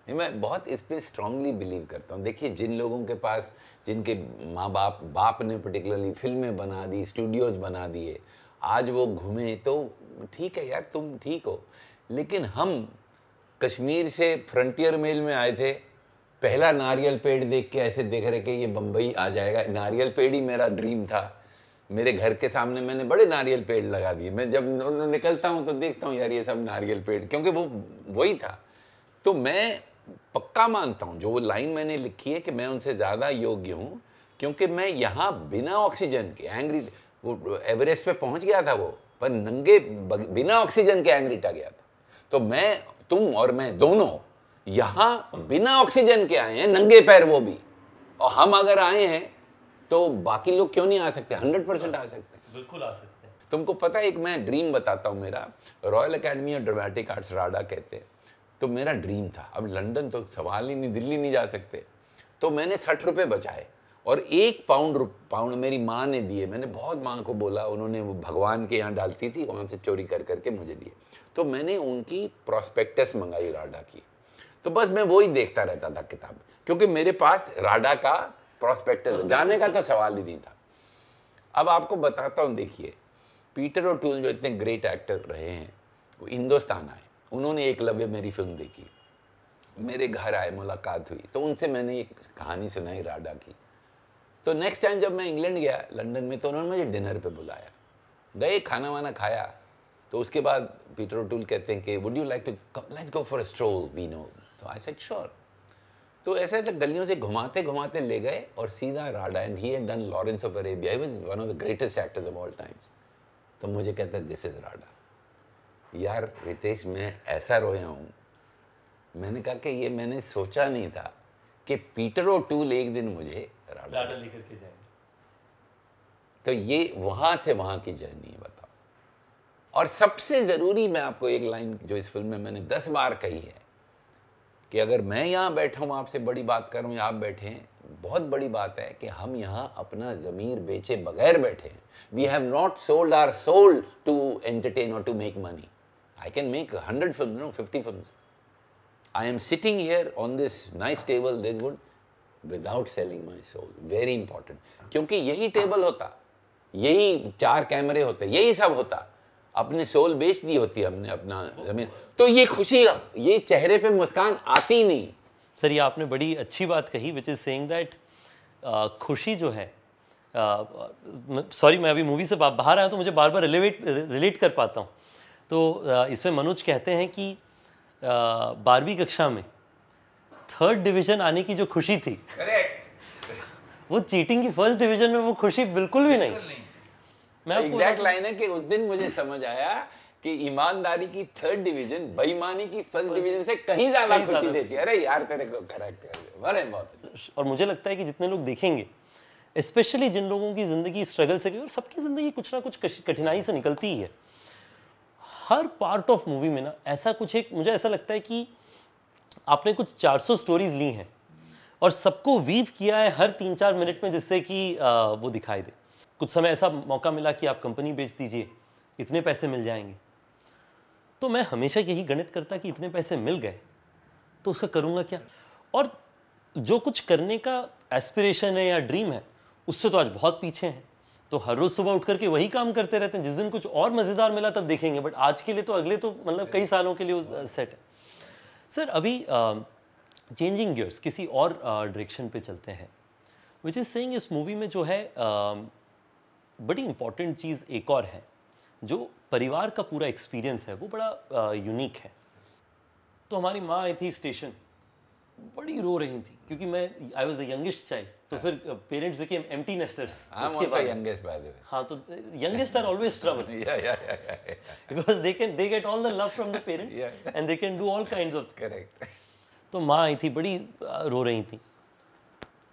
नहीं मैं बहुत इस पर स्ट्रांगली बिलीव करता हूँ। देखिए जिन लोगों के पास जिनके माँ बाप बाप ने पर्टिकुलरली फ़िल्में बना दी स्टूडियोज़ बना दिए आज वो घूमे तो ठीक है यार तुम ठीक हो। लेकिन हम कश्मीर से फ्रंटियर मेल में आए थे पहला नारियल पेड़ देख के ऐसे देख रहे कि ये बम्बई आ जाएगा। नारियल पेड़ ही मेरा ड्रीम था। मेरे घर के सामने मैंने बड़े नारियल पेड़ लगा दिए। मैं जब निकलता हूँ तो देखता हूँ, यार, ये सब नारियल पेड़, क्योंकि वो, वही था। तो मैं पक्का मानता हूँ, जो वो लाइन मैंने लिखी है कि मैं उनसे ज़्यादा योग्य हूँ, क्योंकि मैं यहाँ बिना ऑक्सीजन के एंग्री वो एवरेस्ट पे पहुँच गया था वो, पर नंगे बिना ऑक्सीजन के एंग्रीटा गया था। तो मैं, तुम और मैं दोनों यहाँ बिना ऑक्सीजन के आए हैं, नंगे पैर वो भी। और हम अगर आए हैं तो बाकी लोग क्यों नहीं आ सकते? हंड्रेड परसेंट आ सकते। बिल्कुल आ सकते हैं। तुमको पता है एक मैं ड्रीम बताता हूँ मेरा। Royal Academy of Dramatic Arts RADA कहते हैं। तो मेरा ड्रीम था। अब लंदन तो सवाल ही नहीं दिल्ली नहीं जा सकते। तो मैंने सठ रुपये बचाए और एक पाउंड पाउंड मेरी माँ ने दिए। मैंने बहुत माँ को बोला उन्होंने वो भगवान के यहाँ डालती थी वहाँ से चोरी कर करके मुझे दिए। तो मैंने उनकी प्रॉस्पेक्टस मंगाई राडा की। तो बस मैं वो ही देखता रहता था किताब। क्योंकि मेरे पास राडा का प्रॉस्पेक्टस जाने का तो सवाल ही नहीं था। अब आपको बताता हूँ, देखिए पीटर और टूल जो इतने ग्रेट एक्टर रहे हैं, वो हिंदुस्तान आए। उन्होंने एक लव्य मेरी फ़िल्म देखी। मेरे घर आए, मुलाकात हुई। तो उनसे मैंने एक कहानी सुनाई, राडा की। तो नेक्स्ट टाइम जब मैं इंग्लैंड गया, लंदन में तो उन्होंने मुझे डिनर पे बुलाया। गए खाना वाना खाया। तो उसके बाद पीटर टूल कहते हैं कि would you like to let's go for a stroll we know तो आई सेड श्योर तो ऐसे ऐसे गलियों से घुमाते घुमाते ले गए और सीधा RADA and he had done Lawrence of Arabia he was one of the greatest actors of all times तो मुझे कहता है दिस इज़ राडा यार रितेश मैं ऐसा रोया हूँ. मैंने कहा कि ये मैंने सोचा नहीं था कि पीटर ओ टूल एक दिन मुझे राडा लेकर के जाएँगे। तो ये वहाँ से वहाँ की जर्नी है बताओ। और सबसे ज़रूरी मैं आपको एक लाइन जो इस फ़िल्म में मैंने दस बार कही है कि अगर मैं यहाँ बैठा हूँ, आपसे बड़ी बात कर रहा हूँ, आप बैठे हैं, बहुत बड़ी बात है कि हम यहाँ अपना ज़मीर बेचे बगैर बैठे हैं। We have not sold our sold to entertain और to make money I can make hundred film no fifty film I am sitting here on this nice table this would without selling my soul very important क्योंकि यही table होता, यही चार कैमरे होते, यही सब होता। अपने सोल बेच दी होती हमने अपना ज़मीन। तो ये खुशी ये चेहरे पे मुस्कान आती नहीं। सर ये आपने बड़ी अच्छी बात कही विच इज़ सेइंग दैट खुशी जो है सॉरी uh, मैं अभी मूवी से बाहर आया तो मुझे बार बार रिलेट रिलेट कर पाता हूँ। तो uh, इसमें मनोज कहते हैं कि uh, बारहवीं कक्षा में थर्ड डिवीज़न आने की जो खुशी थी वो चीटिंग की फ़र्स्ट डिवीज़न में वो खुशी बिल्कुल भी नहीं। एग्जैक्ट लाइन है कि उस दिन मुझे समझ आया कि ईमानदारी की थर्ड डिवीज़न बेईमानी की फ़र्स्ट डिवीज़न से कहीं ज़्यादा खुशी देती है। अरे यार तेरे को करेक्ट बड़े बहुत। और मुझे लगता है कि जितने लोग देखेंगे स्पेशली जिन लोगों की ज़िंदगी स्ट्रगल से गई और सबकी ज़िंदगी कुछ ना कुछ कठिनाई से निकलती ही है। हर पार्ट ऑफ़ मूवी में ना ऐसा कुछ एक मुझे ऐसा लगता है कि आपने कुछ 400 स्टोरीज ली हैं और सबको वीव किया है हर तीन चार मिनट में जिससे कि वो दिखाई दे। कुछ समय ऐसा मौका मिला कि आप कंपनी बेच दीजिए इतने पैसे मिल जाएँगे। तो मैं हमेशा यही गणित करता कि इतने पैसे मिल गए तो उसका करूँगा क्या? और जो कुछ करने का एस्पिरेशन है या ड्रीम है उससे तो आज बहुत पीछे हैं। तो हर रोज़ सुबह उठ करके वही काम करते रहते हैं। जिस दिन कुछ और मज़ेदार मिला तब देखेंगे बट आज के लिए तो अगले तो मतलब कई सालों के लिए सेट है। सर अभी चेंजिंग गियर्स किसी और डायरेक्शन पे चलते हैं। विच इज़ सेइंग इस मूवी में जो है uh, बड़ी इंपॉर्टेंट चीज़ एक और है जो परिवार का पूरा एक्सपीरियंस है वो बड़ा यूनिक है तो हमारी माँ आई थी स्टेशन बड़ी रो रही थी क्योंकि मैं I was the youngest child तो फिर पेरेंट्स बिकेम एम्प्टी नेस्टर्स उसके बाद youngest, by the way. हाँ तो youngest are always trouble yeah, yeah. because they can they get all the love from the parents Yeah. and they can do all kinds of Correct. तो माँ आई थी बड़ी रो रही थी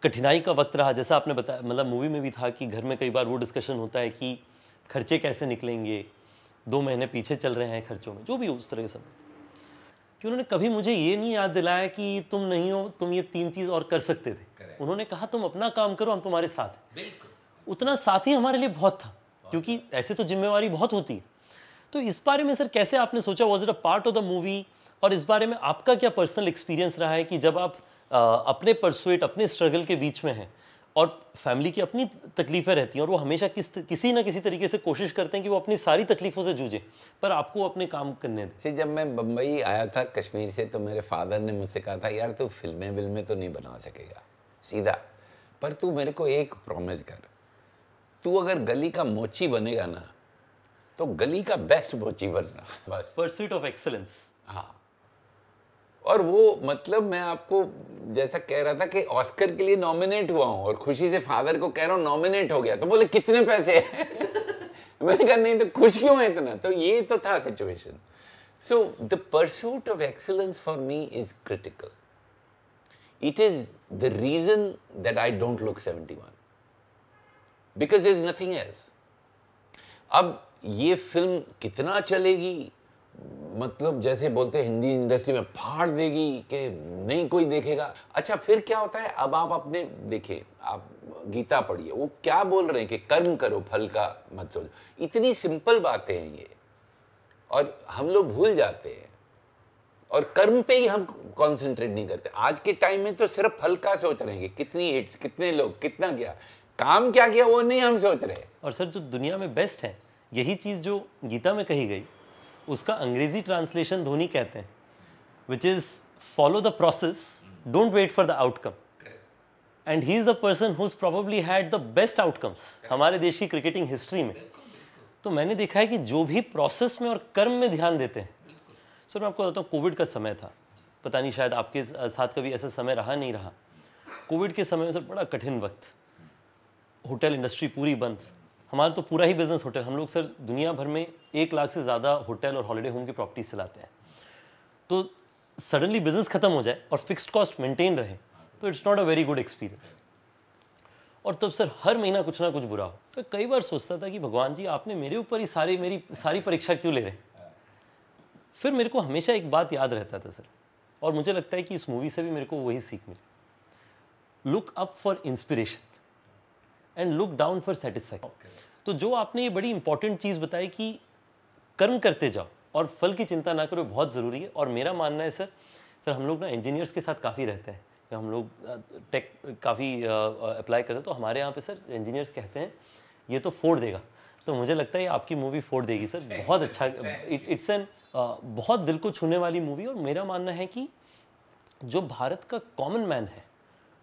कठिनाई का वक्त रहा। जैसा आपने बताया मतलब मूवी में भी था कि घर में कई बार वो डिस्कशन होता है कि खर्चे कैसे निकलेंगे दो महीने पीछे चल रहे हैं खर्चों में जो भी उस तरह के समय कि उन्होंने कभी मुझे ये नहीं याद दिलाया कि तुम नहीं हो तुम ये तीन चीज़ और कर सकते थे। उन्होंने कहा तुम अपना काम करो हम तुम्हारे साथ हैं। उतना साथ ही हमारे लिए बहुत था क्योंकि ऐसे तो जिम्मेवारी बहुत होती है। तो इस बारे में सर कैसे आपने सोचा was it a part of the movie और इस बारे में आपका क्या पर्सनल एक्सपीरियंस रहा है कि जब आप अपने परसुएट अपने स्ट्रगल के बीच में हैं। और फैमिली की अपनी तकलीफ़ें रहती हैं और वो हमेशा किस किसी ना किसी तरीके से कोशिश करते हैं कि वो अपनी सारी तकलीफ़ों से जूझे। पर आपको अपने काम करने दें। से जब मैं बम्बई आया था कश्मीर से तो मेरे फादर ने मुझसे कहा था यार तू फ़िल्में विल्में तो नहीं बना सकेगा सीधा। पर तू मेरे को एक प्रॉमिस कर। तू अगर गली का मोची बनेगा ना तो गली का बेस्ट मोची बनना बस। परसुइट ऑफ़ एक्सलेंस हाँ। और वो मतलब मैं आपको जैसा कह रहा था कि ऑस्कर के लिए नॉमिनेट हुआ हूँ और खुशी से फादर को कह रहा हूँ नॉमिनेट हो गया। तो बोले, कितने पैसे हैं? मैंने कहा, नहीं तो खुश क्यों है इतना? तो ये तो था situation so the pursuit of excellence for me is critical it is the reason that I don't look seventy one because is nothing else अब ये फ़िल्म कितना चलेगी? मतलब जैसे बोलते हिंदी इंडस्ट्री में फाड़ देगी कि नहीं कोई देखेगा। अच्छा फिर क्या होता है? अब आप अपने, देखिए, आप गीता पढ़िए, वो क्या बोल रहे हैं कि कर्म करो, फल का मत सोचो। इतनी सिंपल बातें हैं ये। और हम लोग भूल जाते हैं। और कर्म पे ही हम कंसंट्रेट नहीं करते। आज के टाइम में तो सिर्फ़ फल का सोच रहे हैं कि कितनी हिट्स कितने लोग, कितना किया काम क्या किया वो नहीं हम सोच रहे। और सर, जो दुनिया में बेस्ट है, यही चीज़ जो गीता में कही गई उसका अंग्रेज़ी ट्रांसलेशन धोनी कहते हैं which is follow the process don't wait for the outcome and he is the person who's probably had the best outcomes हमारे देश की क्रिकेटिंग हिस्ट्री में। तो मैंने देखा है कि जो भी प्रोसेस में और कर्म में ध्यान देते हैं। सर मैं आपको बताता हूँ कोविड का समय था। पता नहीं, शायद आपके साथ कभी ऐसा समय रहा नहीं रहा। कोविड के समय में सर बड़ा कठिन वक्त। होटल इंडस्ट्री पूरी बंद। हमारा तो पूरा ही बिज़नेस होटल हम लोग सर दुनिया भर में एक लाख से ज़्यादा होटल और हॉलीडे होम की प्रॉपर्टीज़ चलाते हैं। तो सडनली बिज़नेस खत्म हो जाए और फिक्स्ड कॉस्ट मेंटेन रहे तो it's not a very good experience और तब सर हर महीना कुछ ना कुछ बुरा हो। तो कई बार सोचता था कि भगवान जी, आपने मेरे ऊपर ही सारी मेरी, सारी परीक्षा क्यों ले रहे फिर मेरे को हमेशा एक बात याद रहता था सर, और मुझे लगता है कि इस मूवी से भी मेरे को वही सीख मिली। Look up for inspiration and look down for satisfaction तो जो आपने ये बड़ी इंपॉर्टेंट चीज़ बताई कि कर्म करते जाओ और फल की चिंता ना करो बहुत ज़रूरी है। और मेरा मानना है सर सर हम लोग ना इंजीनियर्स के साथ काफ़ी रहते हैं। हम लोग टेक काफ़ी अप्लाई करते हैं तो हमारे यहाँ पे सर इंजीनियर्स कहते हैं ये तो फोड़ देगा। तो मुझे लगता है आपकी मूवी फोड़ देगी सर। बहुत अच्छा इट्स एन बहुत दिल को छूने वाली मूवी और मेरा मानना है कि जो भारत का कॉमन मैन है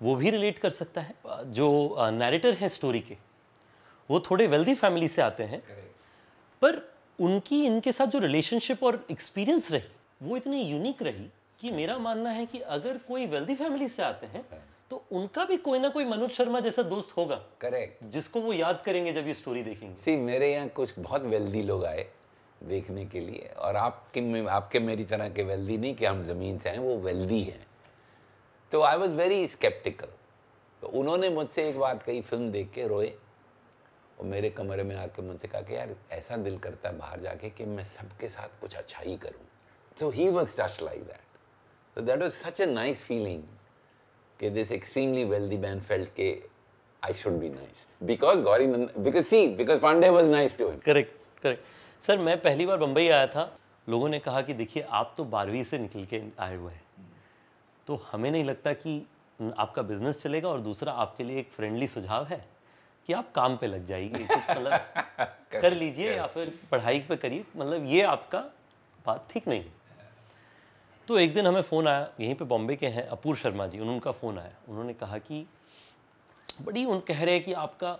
वो भी रिलेट कर सकता है। जो नैरेटर हैं स्टोरी के वो थोड़े वेल्दी फैमिली से आते हैं। पर उनकी इनके साथ जो रिलेशनशिप और एक्सपीरियंस रही वो इतनी यूनिक रही कि मेरा मानना है कि अगर कोई वेल्दी फैमिली से आते हैं तो उनका भी कोई ना कोई मनोज शर्मा जैसा दोस्त होगा। करेक्ट जिसको वो याद करेंगे जब ये स्टोरी देखेंगे। सी मेरे यहाँ कुछ बहुत वेल्दी लोग आए देखने के लिए और आपके में आपके मेरी तरह के वेल्दी नहीं कि हम ज़मीन से हैं वो वेल्दी हैं। तो आई वॉज़ वेरी स्केप्टिकल तो उन्होंने मुझसे एक बात कही फ़िल्म देख के रोए। और मेरे कमरे में आके मुझसे कहा कि यार ऐसा दिल करता है बाहर जाके कि मैं सबके साथ कुछ अच्छा ही करूँ। So he was touch like that So that was such a nice feeling Okay, this extremely man felt ke I should be nice. Because Gauri Nand, because see because Pandey was nice to him. Correct correct sir मैं पहली बार बम्बई आया था। लोगों ने कहा कि देखिए आप तो बारहवीं से निकल के आए हुए हैं। तो हमें नहीं लगता कि आपका बिज़नेस चलेगा और दूसरा आपके लिए एक फ्रेंडली सुझाव है कि आप काम पे लग जाइए कुछ मतलब कर लीजिए या फिर पढ़ाई पे करिए मतलब ये आपका बात ठीक नहीं है। तो एक दिन हमें फ़ोन आया यहीं पे बॉम्बे के हैं अपूर शर्मा जी उनका फ़ोन आया। उन्होंने कहा कि बड़ी उन कह रहे हैं कि आपका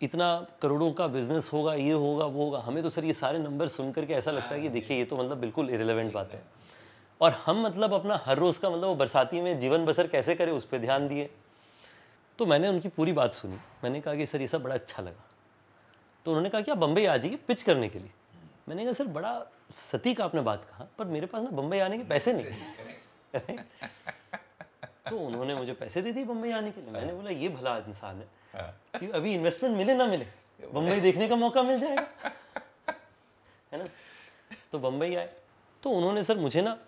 इतना करोड़ों का बिज़नेस होगा ये होगा वो होगा। हमें तो सर ये सारे नंबर सुन करके ऐसा लगता है कि देखिए ये तो मतलब बिल्कुल इरेलीवेंट बात है। और हम मतलब अपना हर रोज़ का मतलब वो बरसाती में जीवन बसर कैसे करें उस पर ध्यान दिए। तो मैंने उनकी पूरी बात सुनी। मैंने कहा कि सर ये सब बड़ा अच्छा लगा। तो उन्होंने कहा कि आप बम्बई आ जाइए पिच करने के लिए। मैंने कहा सर बड़ा सटीक आपने बात कहा पर मेरे पास ना बम्बई आने के पैसे नहीं हैं। तो उन्होंने मुझे पैसे दे दिए बम्बई आने के लिए। मैंने बोला ये भला इंसान है कि अभी इन्वेस्टमेंट मिले ना मिले बम्बई देखने का मौका मिल जाएगा। है ना तो बम्बई आए। तो उन्होंने सर मुझे ना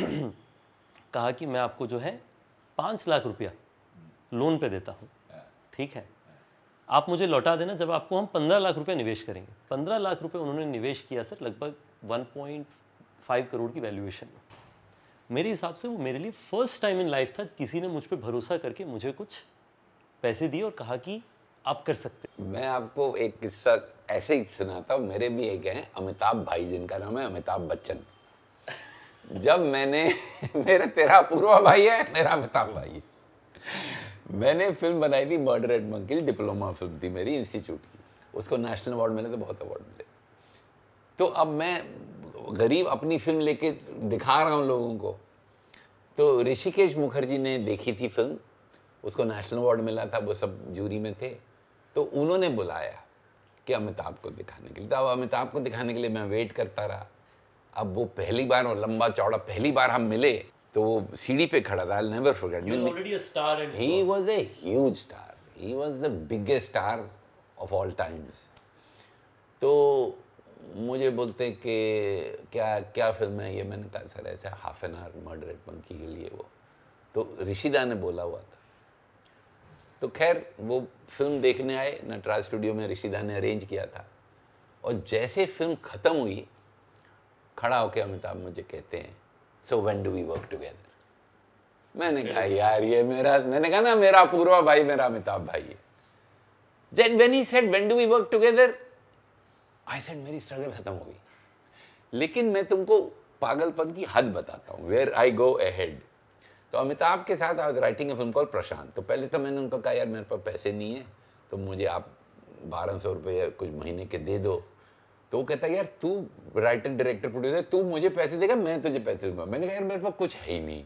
कहा कि मैं आपको जो है पाँच लाख रुपया लोन पे देता हूँ। ठीक है? आप मुझे लौटा देना जब आपको हम पंद्रह लाख रुपया निवेश करेंगे। पंद्रह लाख रुपये उन्होंने निवेश किया सर, लगभग वन पॉइंट फाइव करोड़ की वैल्यूएशन में। मेरे हिसाब से वो मेरे लिए फ़र्स्ट टाइम इन लाइफ था, किसी ने मुझ पर भरोसा करके मुझे कुछ पैसे दिए और कहा कि आप कर सकते मैं आपको एक किस्सा ऐसे ही सुनाता हूँ, मेरे भी एक हैं, अमिताभ भाई, जिनका नाम है अमिताभ बच्चन। जब मैंने, मेरे तेरा पूर्वा भाई है, मेरा अमिताभ भाई है। मैंने फ़िल्म बनाई थी murder at Monkey Hill diploma film थी मेरी इंस्टीट्यूट की। उसको नेशनल अवार्ड मिले तो बहुत अवार्ड मिले। तो अब मैं गरीब अपनी फ़िल्म लेके दिखा रहा हूँ लोगों को। तो ऋषिकेश मुखर्जी ने देखी थी फ़िल्म। उसको नेशनल अवार्ड मिला था, वो सब जूरी में थे। तो उन्होंने बुलाया कि अमिताभ को दिखाने के लिए। तो अब अमिताभ को दिखाने के लिए मैं वेट करता रहा। अब वो पहली बार और लंबा चौड़ा पहली बार हम मिले तो वो सीढ़ी पे खड़ा था। I never forget already a star and he was a huge star. He was the biggest star of all times. तो मुझे बोलते कि क्या क्या फ़िल्म है ये? मैंने कहा सर ऐसा half an hour murder at monkey के लिए वो। तो ऋषिदा ने बोला हुआ था। तो खैर वो फ़िल्म देखने आए नटराज स्टूडियो में ऋषिदा ने अरेंज किया था। और जैसे फ़िल्म ख़त्म हुई खड़ा होकर अमिताभ मुझे कहते हैं so when do we work together मैंने कहा, यार, ये मेरा मैंने कहा, ना, मेरा पूर्वा भाई, मेरा अमिताभ भाई है। Then when he said, when do we work together? I said, मेरी स्ट्रगल खत्म हो गई। लेकिन मैं तुमको पागलपन की हद बताता हूँ। वेयर आई गो अहेड तो अमिताभ के साथ I writing a film call Prashant तो पहले तो मैंने उनको कहा, यार, मेरे पास पैसे नहीं है तो मुझे आप बारह सौ रुपये कुछ महीने के दे दो। तो वो कहता है, यार, तू राइटर डायरेक्टर प्रोड्यूसर तू मुझे पैसे देगा, मैं तुझे पैसे दूँगा। मैंने कहा, यार, मेरे पास कुछ है ही नहीं।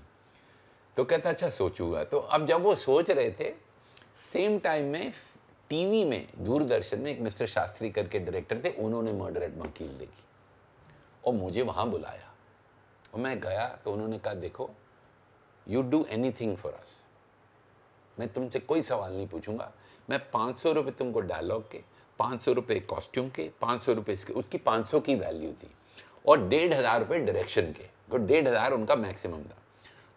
तो कहता अच्छा सोचूँगा। तो अब जब वो सोच रहे थे सेम टाइम में टीवी में, दूरदर्शन में एक मिस्टर शास्त्री करके डायरेक्टर थे, उन्होंने मर्डर एट मकील देखी। और मुझे वहाँ बुलाया। और मैं गया तो उन्होंने कहा, देखो you do anything for us मैं तुमसे कोई सवाल नहीं पूछूँगा। मैं पाँच सौ रुपये तुमको डायलॉग के पाँच सौ रुपये कॉस्ट्यूम के पाँच सौ रुपये इसके उसकी पाँच सौ की वैल्यू थी और डेढ़ हज़ार रुपये डायरेक्शन के तो डेढ़ हज़ार उनका मैक्सिमम था।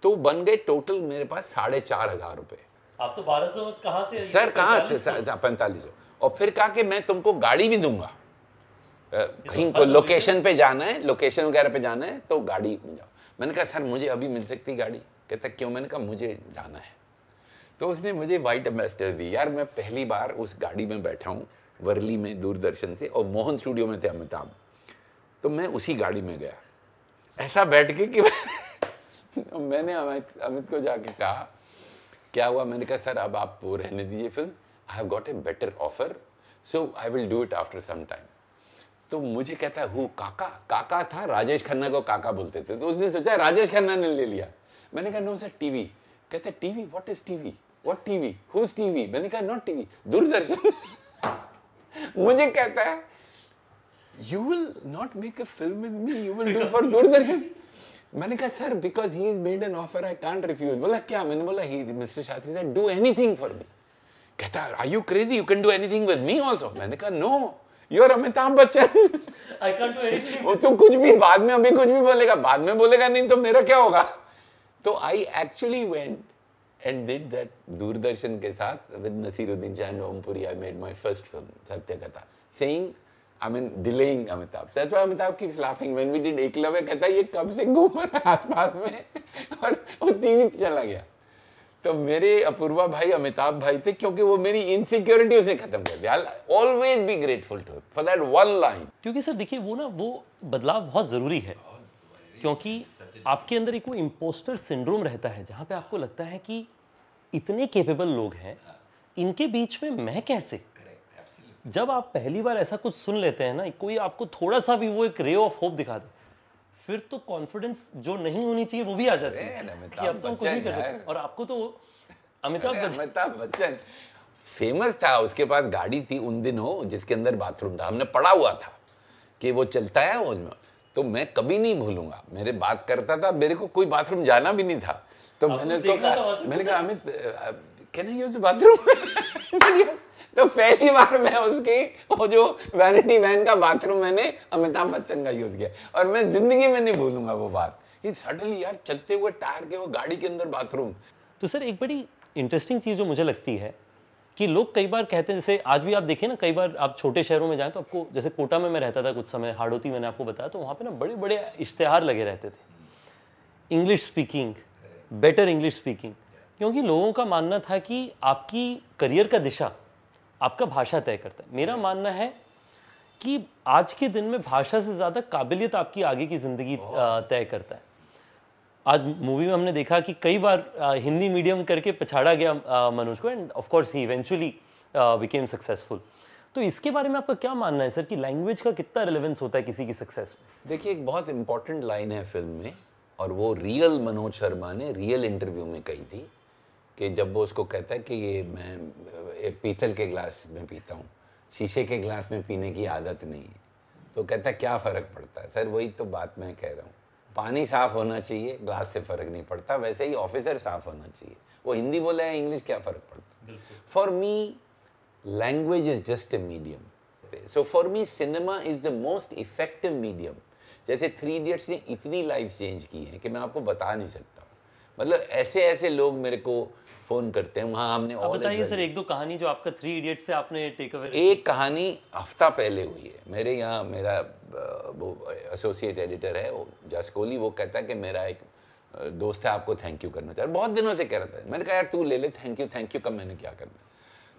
तो बन गए टोटल मेरे पास साढ़े चार हज़ार रुपये आप तो बारह सौ कहाँ थे? सर कहाँ से पैंतालीस सौ। और फिर कहा कि मैं तुमको गाड़ी भी दूँगा। कहीं को लोकेशन पे जाना है लोकेशन वगैरह पे जाना है तो गाड़ी में जाओ। मैंने कहा सर मुझे अभी मिल सकती गाड़ी? कहता क्यों? मैंने कहा मुझे जाना है। तो उसने मुझे वाइट एम्बेसडर दी। यार मैं पहली बार उस गाड़ी में बैठा हूँ। वर्ली में दूरदर्शन से और मोहन स्टूडियो में थे अमिताभ। तो मैं उसी गाड़ी में गया। ऐसा बैठ के कि मैंने अमित अमित को जाके कहा, क्या हुआ? मैंने कहा, सर, अब आप वो रहने दीजिए film. I have got a better offer so I will do it after some time तो मुझे कहता है, हु, काका? काका था? राजेश खन्ना को काका बोलते थे। तो उसने सोचा, राजेश खन्ना ने ले लिया। मैंने कहा, नो सर, टीवी। कहते TV? What is TV? What TV? Whose TV? मैंने कहा नॉट टीवी, दूरदर्शन। मुझे कहता है you will not make a film with me you will do for Doordarshan मैंने कहा sir because he is made an offer I can't refuse बोला क्या? मैंने बोला he mister Shastri sir do anything for me कहता है are you crazy you can do anything with me also मैंने कहा no you are Amitabh Bachchan I can't do anything वो तू कुछ भी बाद में अभी कुछ भी बोलेगा बाद में बोलेगा नहीं तो मेरा क्या होगा? तो I actually went and did that Doordarshan के साथ with Naseeruddin Shah and I made my first film Satya Katha saying I mean delaying Amitabh that's why Amitabh keeps laughing when we did Eklavya कहता है ये कब से घूम रहा है आसपास में और वो टीवी चला गया। तो मेरे अपूर्वा भाई अमिताभ भाई थे, क्योंकि वो मेरी इनसिक्योरिटी उसने खत्म कर दिया। Always be grateful to for that one line क्योंकि सर, देखिए, वो ना, वो बदलाव बहुत ज़रूरी है। क्योंकि आपके अंदर एक वो इम्पोस्टर सिंड्रोम रहता है, जहाँ पे आपको लगता है कि इतने केपेबल लोग हैं इनके बीच में मैं कैसे? जब आप पहली बार ऐसा कुछ सुन लेते हैं ना कोई आपको थोड़ा सा भी वो एक रे ऑफ़ होप दिखा दे फिर तो कॉन्फिडेंस जो नहीं होनी चाहिए वो भी आ जाती है कि अब तो कुछ नहीं कर सकते। और आपको तो अमिताभ बच्चन अमिताभ बच्चन फ़ेमस था उसके पास गाड़ी थी उन दिनों जिसके अंदर बाथरूम था। हमने पढ़ा हुआ था कि वो चलता है उसमें तो मैं कभी नहीं भूलूँगा। मेरे बात करता था मेरे को कोई बाथरूम जाना भी नहीं था। तो मैंने उसको कहा मैंने कहा Amit can I use bathroom तो पहली बार मैं उसकी वो जो वैनिटी वैन का बाथरूम मैंने अमिताभ बच्चन का यूज़ किया। और मैं ज़िंदगी में नहीं भूलूँगा वो बात। ये सडनली यार चलते हुए टायर के वो गाड़ी के अंदर बाथरूम तो सर एक बड़ी इंटरेस्टिंग चीज़ जो मुझे लगती है कि लोग कई बार कहते हैं जैसे आज भी आप देखिए ना कई बार आप छोटे शहरों में जाएँ तो आपको जैसे कोटा में मैं रहता था कुछ समय हाड़ोती मैंने आपको बताया तो वहाँ पे ना बड़े बड़े इश्तेहार लगे रहते थे। English speaking better English speaking क्योंकि लोगों का मानना था कि आपकी करियर का दिशा आपका भाषा तय करता है। मेरा मानना है कि आज के दिन में भाषा से ज़्यादा काबिलियत आपकी आगे की ज़िंदगी तय करता है। आज मूवी में हमने देखा कि कई बार अ, हिंदी मीडियम करके पछाड़ा गया मनोज को and of course he eventually became successful तो इसके बारे में आपका क्या मानना है सर कि लैंग्वेज का कितना रिलेवेंस होता है किसी की सक्सेस में? देखिए एक बहुत इंपॉर्टेंट लाइन है फ़िल्म में। और वो रियल मनोज शर्मा ने रियल इंटरव्यू में कही थी कि जब वो उसको कहता है कि ये मैं एक पीतल के ग्लास में पीता हूँ शीशे के ग्लास में पीने की आदत नहीं है। तो कहता है क्या फ़र्क पड़ता है? सर वही तो बात मैं कह रहा हूँ। पानी साफ़ होना चाहिए ग्लास से फ़र्क नहीं पड़ता वैसे ही ऑफिसर साफ़ होना चाहिए। वो हिंदी बोले या इंग्लिश क्या फ़र्क पड़ता? For me language is just a medium So for me, cinema is the most effective medium. जैसे थ्री इडियट्स ने इतनी लाइफ चेंज की है कि मैं आपको बता नहीं सकता। मतलब ऐसे ऐसे लोग मेरे को फ़ोन करते हैं वहाँ हमने all बताइए सर एक दो कहानी जो आपका थ्री इडियट से आपने टेक अवे एक कहानी हफ़्ता पहले हुई है। मेरे यहाँ मेरा वो एसोसिएट एडिटर है वो जस कोहली वो कहता है कि मेरा एक दोस्त है आपको थैंक यू करना चाहिए बहुत दिनों से कह रहा था। मैंने कहा यार तू ले ले थैंक यू थैंक यू कब मैंने क्या करना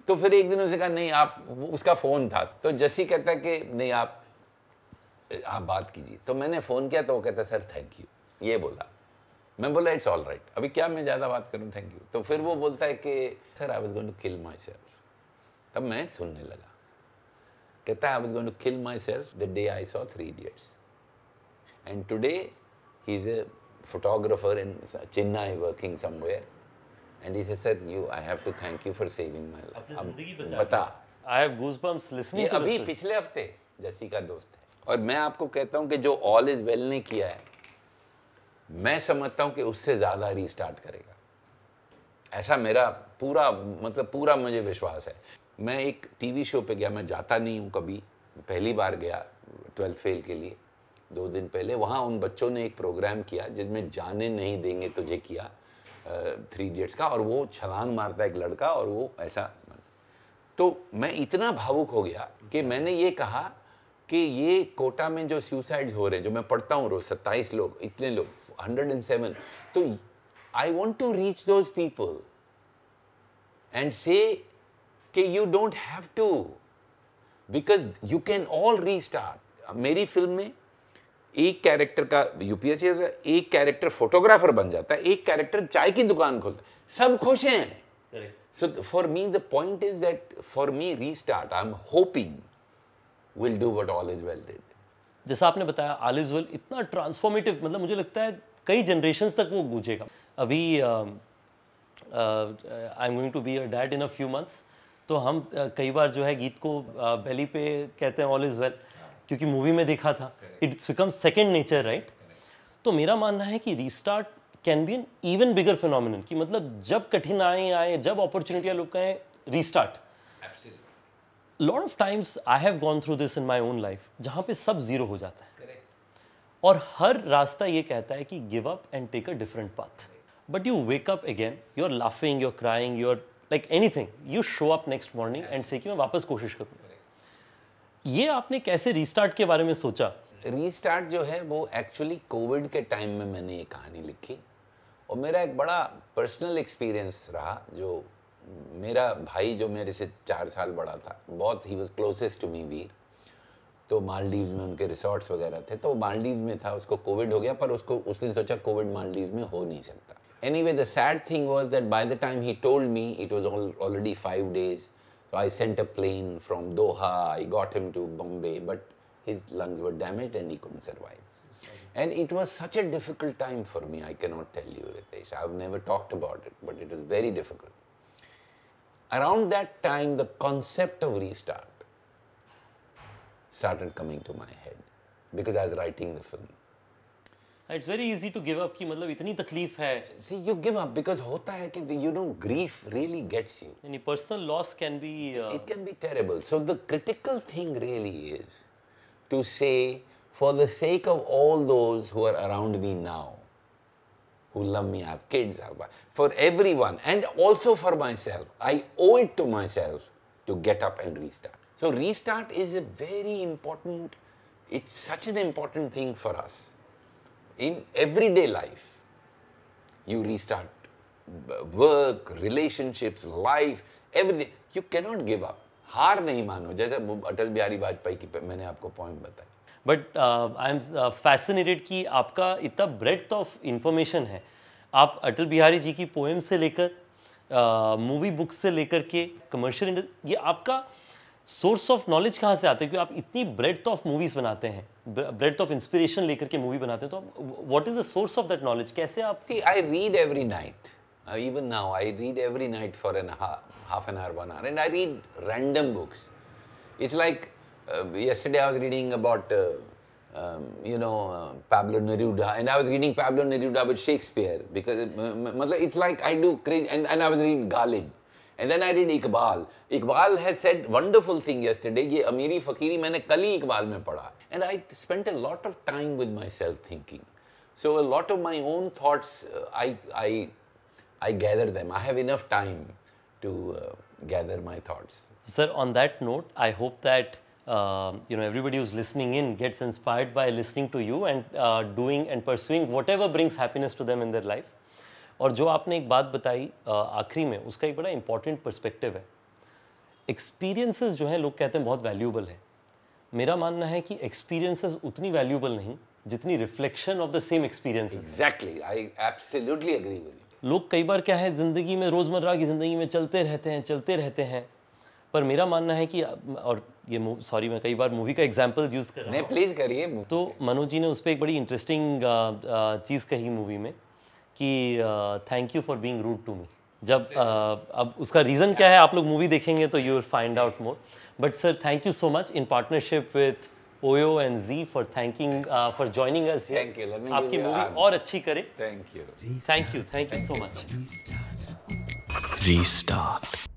तो फिर एक दिन उसने कहा नहीं आप उसका फ़ोन था। तो जसी कहता है कि नहीं आप आप बात कीजिए। तो मैंने फ़ोन किया तो वो कहता सर थैंक यू ये बोला। मैं बोला इट्स ऑल राइट अभी क्या मैं ज़्यादा बात करूँ थैंक यू तो फिर वो बोलता है कि sir I was going to kill myself तब मैं सुनने लगा। कहता है I was going to kill myself the day I saw three idiots and today he is a photographer in Chennai working somewhere. And he said sir you I have to thank you for saving my life. अब बता। I have goosebumps ये listening अभी पिछले हफ़्ते जसी का दोस्त है। और मैं आपको कहता हूँ कि जो ऑल इज़ वेल ने किया है, मैं समझता हूँ कि उससे ज़्यादा रीस्टार्ट करेगा। ऐसा मेरा पूरा मतलब पूरा मुझे विश्वास है। मैं एक टीवी शो पे गया, मैं जाता नहीं हूँ कभी। पहली बार गया ट्वेल्थ फेल के लिए। दो दिन पहले वहाँ उन बच्चों ने एक प्रोग्राम किया, जिसमें जाने नहीं देंगे तुझे किया थ्री इडियट्स का, और वो छलांग मारता है एक लड़का, और वो ऐसा। तो मैं इतना भावुक हो गया कि मैंने ये कहा कि ये कोटा में जो सुसाइड्स हो रहे हैं जो मैं पढ़ता हूँ रोज सत्ताईस लोग इतने लोग हंड्रेड एंड सेवन तो I want to reach those people and say कि you don't have to because you can all restart मेरी फ़िल्म में एक कैरेक्टर का यूपीएससी एक कैरेक्टर फोटोग्राफर बन जाता है एक कैरेक्टर चाय की दुकान खोलता है सब खुश हैं। Correct So th- for me, the point is that for I am I'm will do what all is well did. जैसा आपने बताया आल इज़ वेल इतना ट्रांसफॉर्मेटिव मतलब मुझे लगता है कई जनरेशन्स तक वो गूंजेगा। अभी I am going to be a dad in a few months तो हम uh, कई बार जो है गीत को बेली पे कहते हैं ऑल इज़ वेल क्योंकि मूवी में देखा था। It's become second nature right तो मेरा मानना है कि restart can be an even bigger phenomenon कि मतलब जब कठिनाई आए जब अपॉर्चुनिटियाँ लोग कहें restart lot of times I have gone through this in my own life जहाँ पे सब ज़ीरो हो जाता है। और हर रास्ता ये कहता है कि give up and take a different path but you wake up again you're laughing you're crying you're like anything you show up next morning and say कि मैं वापस कोशिश करूँगा। ये आपने कैसे रीस्टार्ट के बारे में सोचा? रीस्टार्ट जो है वो एक्चुअली कोविड के टाइम में मैंने ये कहानी लिखी। और मेरा एक बड़ा पर्सनल एक्सपीरियंस रहा जो मेरा भाई जो मेरे से चार साल बड़ा था, बहुत ही was closest to me Veer. तो मालदीव में उनके रिसॉर्ट्स वगैरह थे तो मालदीव में था, उसको कोविड हो गया, पर उसको, उसने सोचा कोविड मालदीव में हो नहीं सकता। Anyway the sad thing was that by the time he told me it was already five days तो I sent a plane from Doha I got him to Bombay but his lungs were damage and he couldn't survive and it was such a difficult time for me I cannot tell you Ritesh I have never talked about it but it is very difficult Around that time, the concept of restart started coming to my head because I was writing the film. It's very easy to give up कि मतलब इतनी तकलीफ है See, you give up because होता है कि you know grief really gets you. यानी personal loss can be It can be terrible. So the critical thing really is to say, for the sake of all those who are around me now, who love me, I have kids, I have, for everyone, and also for myself, I owe it to myself to get up and restart. So restart is a very important, it's such an important thing for us. In everyday life, you restart b- work, relationships, life, everything. You cannot give up. हार नहीं मानो जैसे वो अटल बिहारी वाजपेयी की पे- मैंने आपको point बताई बट आई एम फैसिनेटेड कि आपका इतना ब्रेथ ऑफ़ इंफॉर्मेशन है। आप अटल बिहारी जी की पोएम से लेकर मूवी बुक्स से लेकर के कमर्शियल ये आपका सोर्स ऑफ़ नॉलेज कहाँ से आता है? क्योंकि आप इतनी ब्रेथ ऑफ़ मूवीज़ बनाते हैं। ब्रेथ ऑफ़ इंस्पिरेशन लेकर के मूवी बनाते हैं। तो what is the source of that knowledge कैसे आप night. Uh, even now, I read every night for an half, half an hour, one hour, and I read random books. It's like uh, yesterday I was reading about, uh, um, you know, uh, Pablo Neruda, and I was reading Pablo Neruda with Shakespeare because it, m- m- matlab, it's like I do crazy, and, and I was reading Ghalib. And then I read Iqbal. Iqbal has said wonderful thing yesterday. ये अमीरी फकीरी मैंने कल ही इकबाल में पढ़ा. And I spent a lot of time with myself thinking. So a lot of my own thoughts, uh, I, I, I gather them. I have enough time to uh, gather my thoughts. Sir, on that note, I hope that Uh, you know everybody who's listening in gets inspired by listening to you and uh, doing and pursuing whatever brings happiness to them in their life. और जो आपने एक बात बताई uh, आखिरी में उसका एक बड़ा इंपॉर्टेंट परस्पेक्टिव है। एक्सपीरियंसेस जो हैं लोग कहते हैं बहुत वैल्यूबल है। मेरा मानना है कि एक्सपीरियंसेस उतनी वैल्यूबल नहीं जितनी reflection of the same experience exactly I absolutely agree with लोग कई बार क्या है ज़िंदगी में रोज़मर्रा की ज़िंदगी में चलते रहते हैं चलते रहते हैं। पर मेरा मानना है कि और ये सॉरी मैं कई बार मूवी का एग्ज़ाम्पल यूज़ कर रहा नहीं हूँ। प्लीज़ करिए। तो मनोज जी ने उस पर एक बड़ी इंटरेस्टिंग चीज़ कही मूवी में कि thank you for being rude to me जब uh, अब उसका रीज़न क्या है आप लोग मूवी देखेंगे तो you will find out more but sir thank you so much in partnership with OYO and Zee for thanking for joining us me give आपकी मूवी और अच्छी करे। Thank you thank you thank you so much Restart.